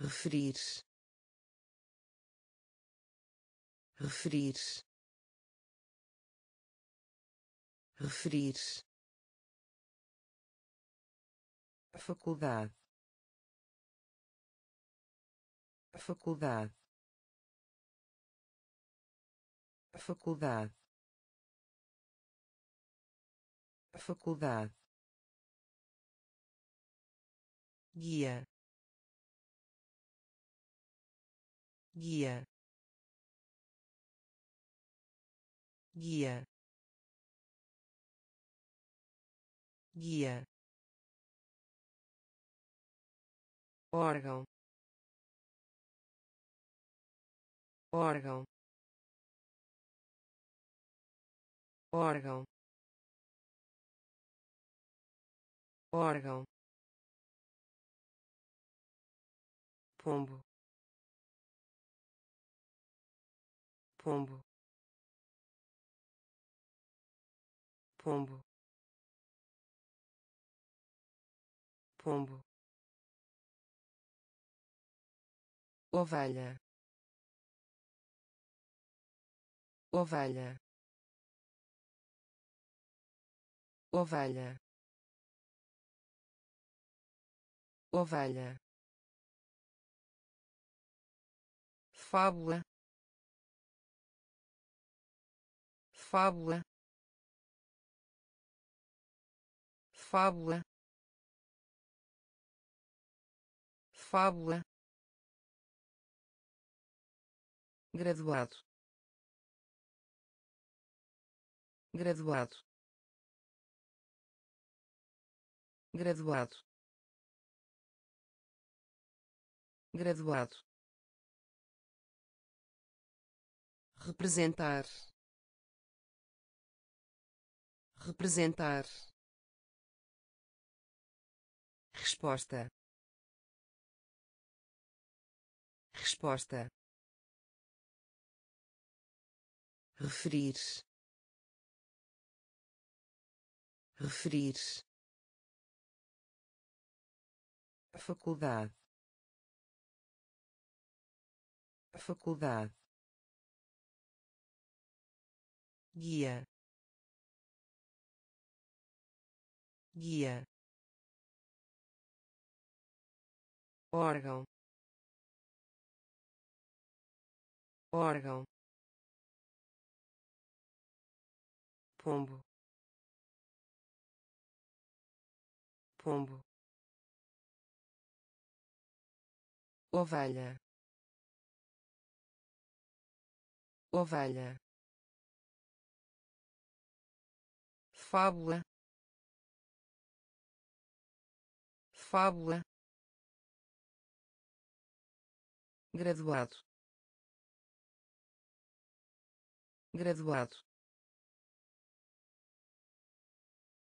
referir referir referir faculdade. Faculdade. Faculdade. Faculdade. Guia. Guia. Guia. Guia órgão. Órgão. Órgão. Órgão. Pombo. Pombo. Pombo. Pombo ovelha. Ovelha. Ovelha. Ovelha. Fábula. Fábula. Fábula. Fábula graduado. Graduado. Graduado. Graduado. Representar. Representar. Resposta. Resposta referir. Referir. Faculdade. Faculdade. Guia. Guia. Órgão. Órgão pombo. Pombo. Ovelha ovelha fábula. Fábula. Graduado. Graduado